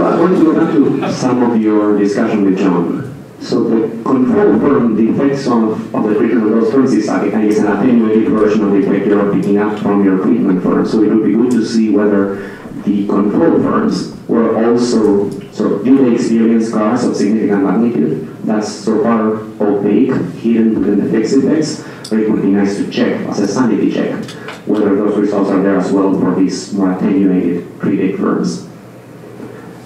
I want to go back to some of your discussion with John. So the control firm, the effects of, of the treatment of those firms is, I guess, an attenuated version of the effect you're picking up from your treatment firm. So it would be good to see whether the control firms were also sort of they experience cars of significant magnitude that's so far opaque, hidden within the fixed effects, but it would be nice to check as a sanity check whether those results are there as well for these more attenuated predate firms.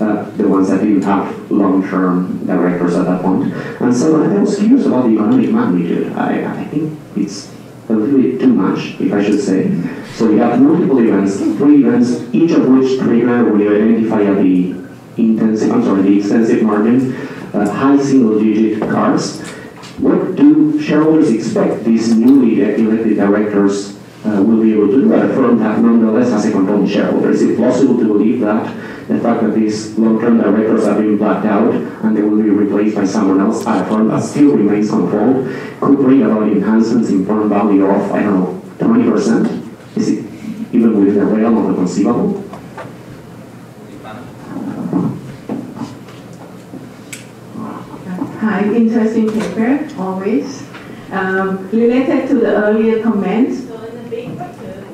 Uh, the ones that didn't have long-term directors at that point. And so I was curious about the economic magnitude. I, I think it's a little bit too much, if I should say. So you have multiple events, three events, each of which trigger you identify at the intensive, I'm sorry, the extensive margin, uh, high single-digit cars. What do shareholders expect these newly elected directors uh, will be able to do at a firm that nonetheless has a controlling shareholder? Is it possible to believe that the fact that these long-term directors are being blacked out and they will be replaced by someone else at a firm that still remains controlled could bring about enhancements in firm value of, I don't know, 20%? Is it even within the realm of the conceivable? Hi, interesting paper, always. Um, related to the earlier comments, so in the big picture,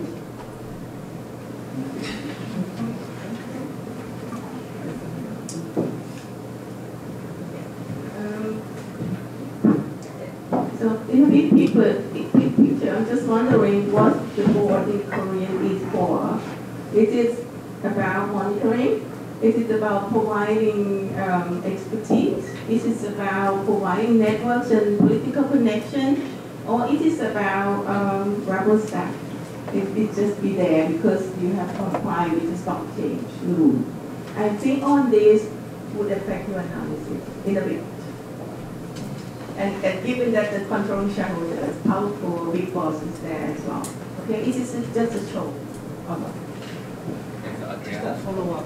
um, so in picture, I'm just wondering what the board in Korean is for. It is about monitoring. It is about providing um, expertise. It is about providing networks and political connection, or it is about um, rubber stamp. It, it just be there because you have complied with the stock exchange rule. I think all this would affect your analysis in a bit. And, and given that the controlling shareholder is powerful, big boss is there as well. Okay, it is just a show. of a follow up.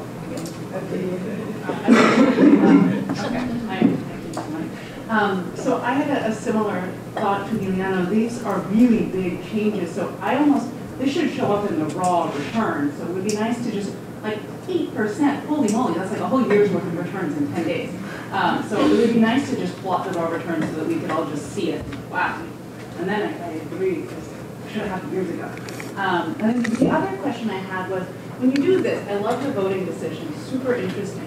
Um, so I had a, a similar thought to Giuliano. These are really big changes. So I almost, this should show up in the raw return. So it would be nice to just, like, 8%, holy moly, that's like a whole year's worth of returns in 10 days. Um, so it would be nice to just plot the raw return so that we could all just see it. Wow. And then I, I agree, because it should have happened years ago. Um, and then the other question I had was, when you do this, I love the voting decision, super interesting.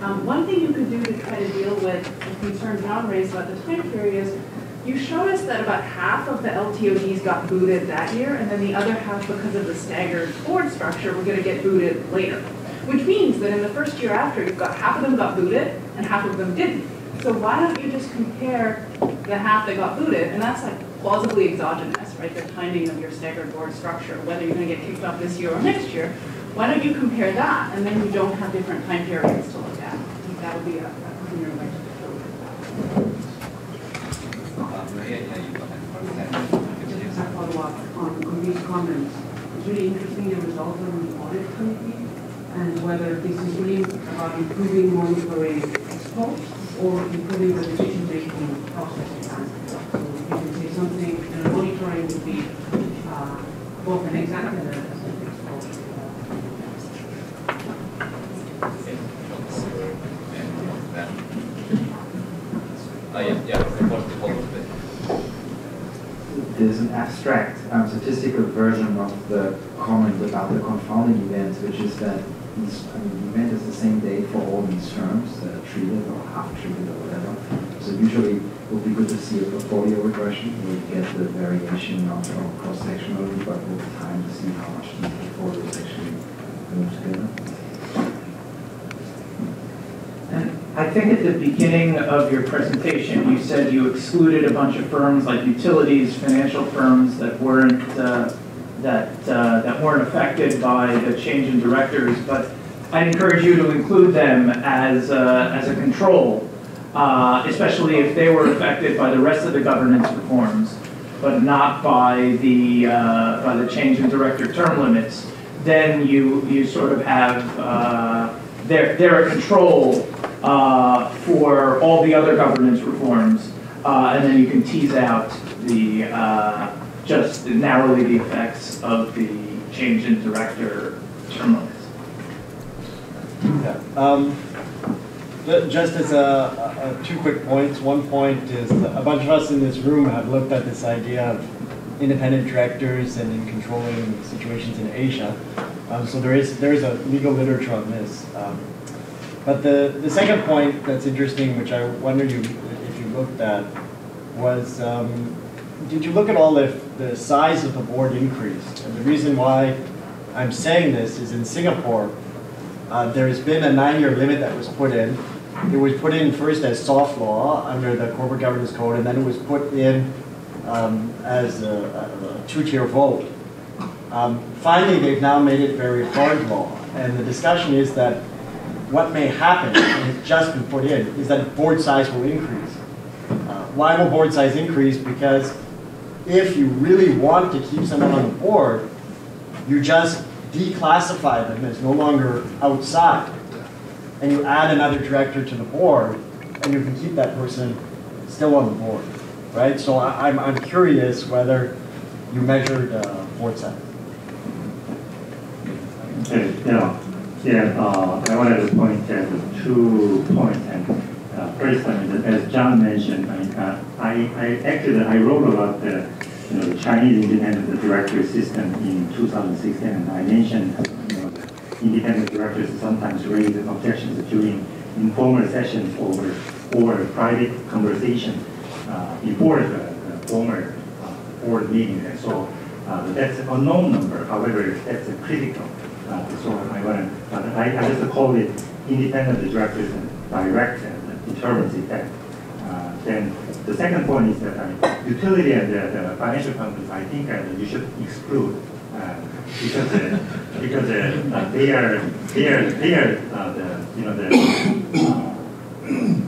Um, one thing you could do to try to deal with the concern John raised about the time period is you showed us that about half of the LTODs got booted that year, and then the other half, because of the staggered board structure, were going to get booted later. Which means that in the first year after, you've got half of them got booted and half of them didn't. So why don't you just compare the half that got booted, and that's like plausibly exogenous, right? The timing of your staggered board structure, whether you're going to get kicked off this year or next year. Why don't you compare that, and then you don't have different time periods to look at? I think that would be a, a cleaner way to follow-up on, on these comments. It's really interesting the results of the audit committee and whether this is really about improving monitoring exports or improving the decision-making process. So you say something, and monitoring would be uh, both an exact and an export. There's an abstract um, statistical version of the comment about the confounding events, which is that these, I mean, the event is the same day for all these firms that are treated or half treated or whatever. So usually it would be good to see a portfolio regression you get the variation not from cross-sectionally, but over time to see how much the portfolios actually move together. And I think at the beginning of your presentation, you said you excluded a bunch of firms like utilities, financial firms that weren't uh, that uh, that weren't affected by the change in directors. But I'd encourage you to include them as uh, as a control, uh, especially if they were affected by the rest of the governance reforms, but not by the uh, by the change in director term limits. Then you you sort of have uh, they're, they're a control for all the other governance reforms, and then you can tease out the just narrowly the effects of the change in director term limits. Yeah. Um, just as a, a, two quick points. One point is a bunch of us in this room have looked at this idea of independent directors and in controlling situations in Asia. Um, so there is there is a legal literature on this. Um, but the, the second point that's interesting, which I wonder you if you looked at, was um, did you look at all the, the size of the board increased? And the reason why I'm saying this is in Singapore, uh, there's been a nine-year limit that was put in. It was put in first as soft law under the corporate governance code, and then it was put in um, as a, a, a two-tier vote. Um, finally, they've now made it very hard law, and the discussion is that what may happen, and it's just been put in, is that board size will increase. Uh, why will board size increase? Because if you really want to keep someone on the board, you just declassify them as no longer outside, and you add another director to the board, and you can keep that person still on the board, right? So I, I'm, I'm curious whether you measured uh, board size. Okay, yeah, yeah, uh, I wanted to point at two points. Uh, as John mentioned, I, uh, I, I actually I wrote about the you know, Chinese independent director system in 2016, and I mentioned you know, independent directors sometimes raise objections during informal sessions over or private conversation uh, before the, the formal uh, board meeting. And so uh, that's a known number. However, that's a critical. Uh, so I want to, I, I just call it independent directors and direct and determines effect. Uh, then the second point is that uh, utility and the, the financial companies, I think uh, you should exclude uh, because uh, because uh, they are they are they are the you know the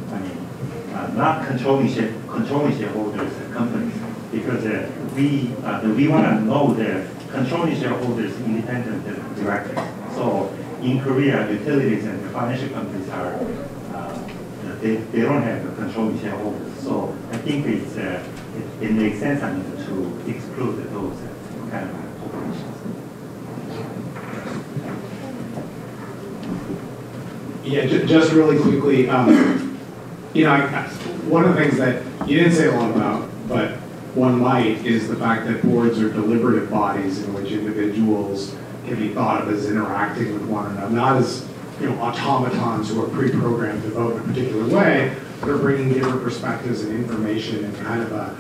I mean not controlling share, controlling shareholders companies because we we want to know the controlling shareholders independent directors. So in Korea, utilities and financial companies are they, they don't have the controlling shareholders. So I think it's, uh, it, it makes sense I mean, to exclude those uh, kind of corporations. Yeah, ju- just really quickly, um, you know, I- one of the things that you didn't say a lot about, but one might, is the fact that boards are deliberative bodies in which individuals can be thought of as interacting with one another, not as, you know, automatons who are pre-programmed to vote in a particular way, are bringing different perspectives and information in kind of a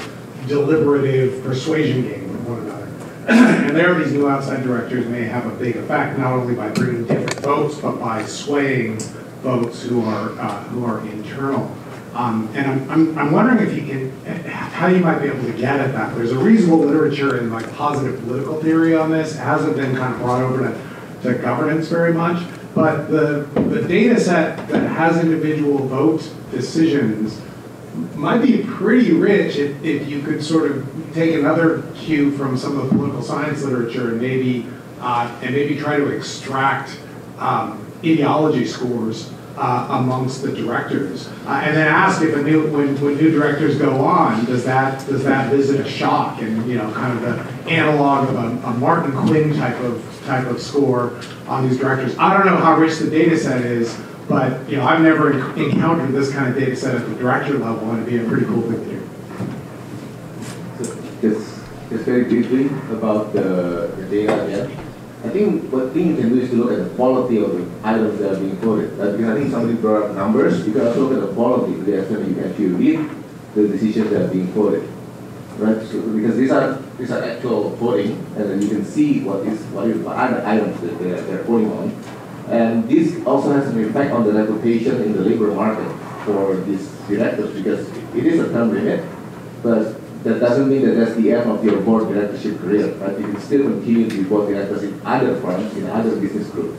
deliberative persuasion game with one another. And there, are these new outside directors may have a big effect, not only by bringing different votes, but by swaying votes who are, uh, who are internal. Um, and I'm, I'm, I'm wondering if you can, how you might be able to get at that. There's a reasonable literature in like positive political theory on this. It hasn't been kind of brought over to, to governance very much. But the, the data set that has individual vote decisions might be pretty rich if, if you could sort of take another cue from some of the political science literature and maybe, uh, and maybe try to extract um, ideology scores uh, amongst the directors, uh, and then ask if a new when, when new directors go on, does that does that visit a shock and you know kind of the analog of a, a Martin Quinn type of type of score on these directors. I don't know how rich the data set is, but you know I've never encountered this kind of data set at the director level, and it'd be a pretty cool thing to do. Just, just very briefly about the, the data again. I think what thing you can do is to look at the quality of the items that are being quoted. Because I think somebody brought up numbers. You can also look at the quality to the extent that you can actually read the decisions that are being quoted. Right? So, because these are these are actual quoting, and then you can see what is what is what other items that they're, they're quoting on. And this also has an effect on the reputation in the labor market for these directors because it is a term limit, but that doesn't mean that that's the end of your board directorship career, right? You can still continue to be board directors in other firms, in other business groups.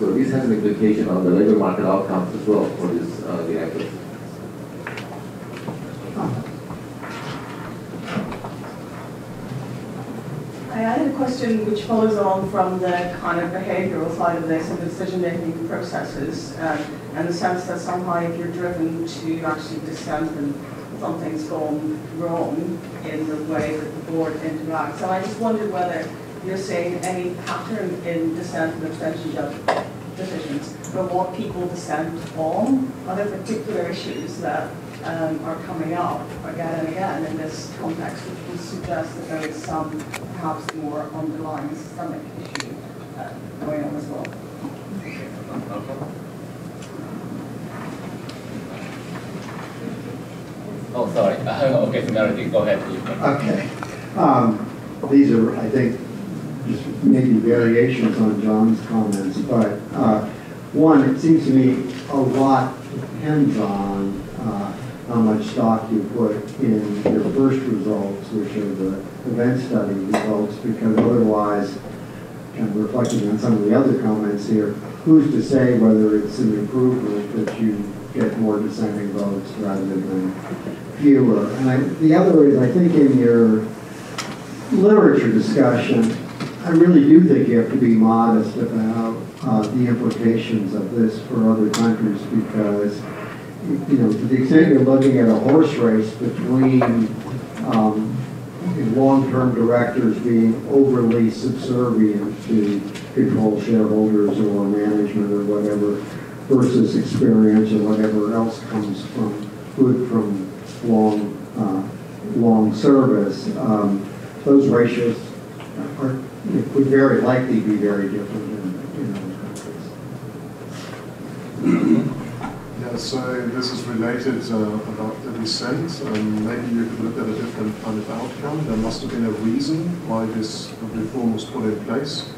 So this has an implication on the labor market outcomes as well for these uh, directors. I had a question which follows on from the kind of behavioural side of this and the decision-making processes, um, and the sense that somehow if you're driven to actually dissent and something's gone wrong in the way that the board interacts. So I just wondered whether you're seeing any pattern in dissent and abstention decisions, or what people dissent on. Are there particular issues that um, are coming up again and again in this context, which would suggest that there is some perhaps more underlying systemic issue uh, going on as well? Oh, sorry. okay, so Meredith, go ahead. Okay. Um, these are, I think, just maybe variations on John's comments, but uh, one, it seems to me a lot depends on uh, how much stock you put in your first results, which are the event study results, because otherwise, and reflecting on some of the other comments here, who's to say whether it's an improvement that you get more dissenting votes rather than fewer? And I, the other is, I think in your literature discussion, I really do think you have to be modest about uh, the implications of this for other countries because, you know, to the extent you're looking at a horse race between um, long-term directors being overly subservient to control shareholders or management or whatever versus experience or whatever else comes from good from long, uh, long service. Um, those ratios are, would very likely be very different in, in other countries. So this is related about the dissent. Um, maybe you could look at a different kind of outcome. There must have been a reason why this reform was put in place.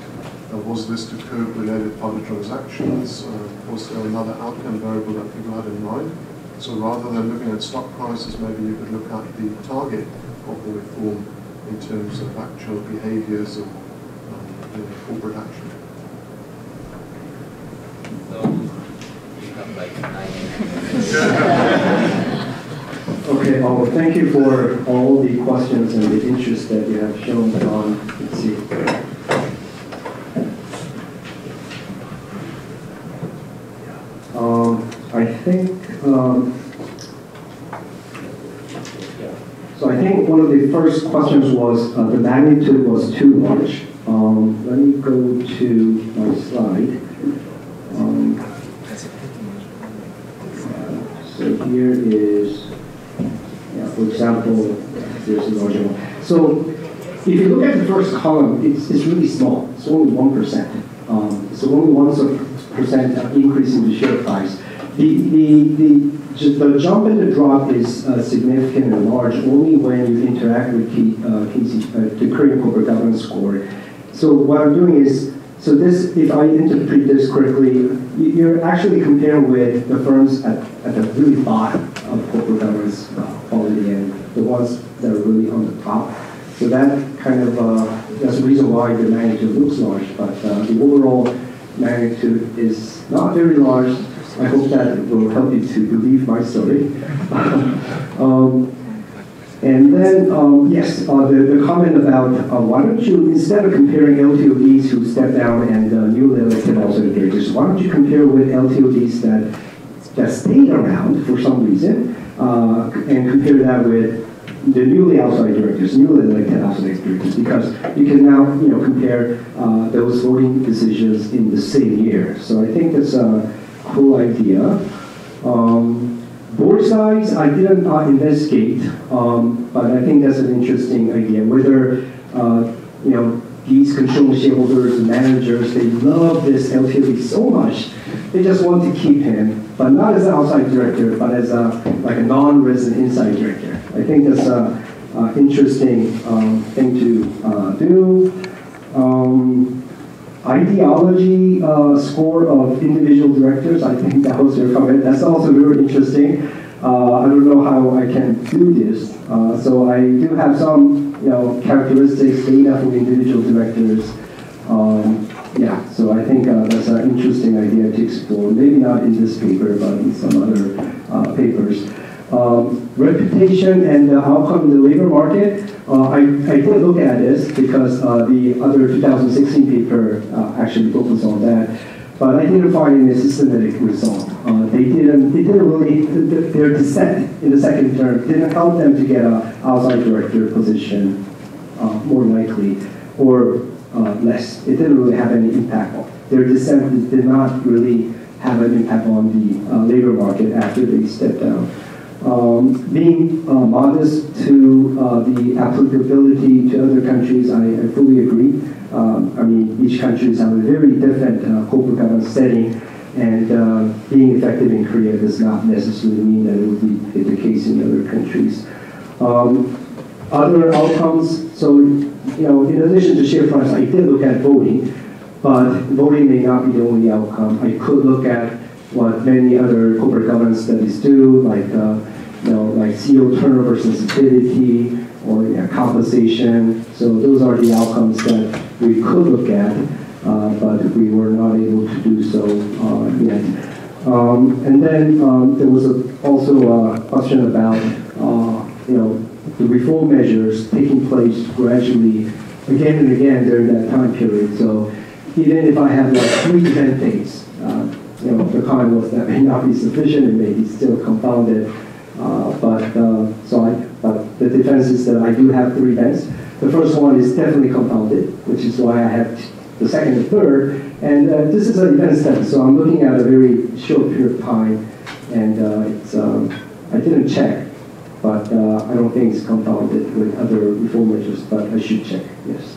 Uh, was this to curb related public transactions? Uh, was there another outcome variable that people had in mind? So rather than looking at stock prices, maybe you could look at the target of the reform in terms of actual behaviors of um, corporate action. So you have Okay, well, thank you for all the questions and the interest that you have shown let's. Um, I think, um, so I think one of the first questions was uh, the magnitude was too large. Um, let me go to my slide. Um, so here is, yeah, for example, there's a larger one. So if you look at the first column, it's, it's really small. It's only 1%. Um, it's only 1% increase in the share price. The, the, the, the jump and the drop is uh, significant and large only when you interact with key, uh, uh, the Korean Corporate Governance Score. So what I'm doing is, so this, if I interpret this correctly, you're actually comparing with the firms at, at the really bottom of corporate governance uh, quality and the ones that are really on the top. So that kind of, uh, that's the reason why the magnitude looks large, but uh, the overall magnitude is not very large. I hope that will help you to believe my story. um, and then, um, yes, uh, the, the comment about uh, why don't you, instead of comparing LTODs who step down and uh, newly elected also directors, why don't you compare with LTODs that, that stayed around for some reason uh, and compare that with the newly outside directors, newly elected outside directors, because you can now, you know, compare uh, those voting decisions in the same year. So I think that's a cool idea. Um, board size, I didn't uh, investigate, um, but I think that's an interesting idea. Whether, uh, you know, these controlling shareholders, and managers, they love this LTOD so much, they just want to keep him, but not as an outside director, but as a, like a non-resident inside director. I think that's a interesting um, thing to uh, do. Um, ideology uh, score of individual directors, I think that was your comment. That's also very interesting. Uh, I don't know how I can do this. Uh, so I do have some, you know, characteristics, data from individual directors. Um, yeah, so I think uh, that's an interesting idea to explore. Maybe not in this paper, but in some other uh, papers. Um, reputation and the outcome in the labor market. Uh, I, I did look at this because uh, the other 2016 paper uh, actually focused on that, but I didn't find any systematic result. Uh, they didn't, they didn't really, their dissent in the second term didn't help them to get an outside director position uh, more likely or uh, less. It didn't really have any impact. Their dissent did not really have an impact on the labor market after they stepped down. Um, being uh, modest to uh, the applicability to other countries, I, I fully agree. Um, I mean, each country is has a very different uh, corporate governance setting, and uh, being effective in Korea does not necessarily mean that it would be the case in other countries. Um, other outcomes, so, you know, in addition to share price, I did look at voting, but voting may not be the only outcome. I could look at what many other corporate governance studies do, like uh, you know, like CEO turnover sensitivity or yeah, compensation. So those are the outcomes that we could look at, uh, but we were not able to do so uh, yet. Um, and then um, there was a, also a question about, uh, you know, the reform measures taking place gradually again and again during that time period. So even if I have like three event dates, uh, you know, the comment was that may not be sufficient, it may be still confounded. Uh, but uh, so I, but the defense is that I do have three events. The first one is definitely compounded, which is why I have the second and third. And uh, this is an event study, so I'm looking at a very short period of time, and uh, it's um, I didn't check, but uh, I don't think it's compounded with other reform measures, but I should check. Yes.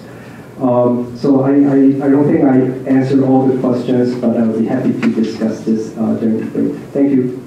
Um, so I, I, I, don't think I answered all the questions, but I will be happy to discuss this during the break. Thank you.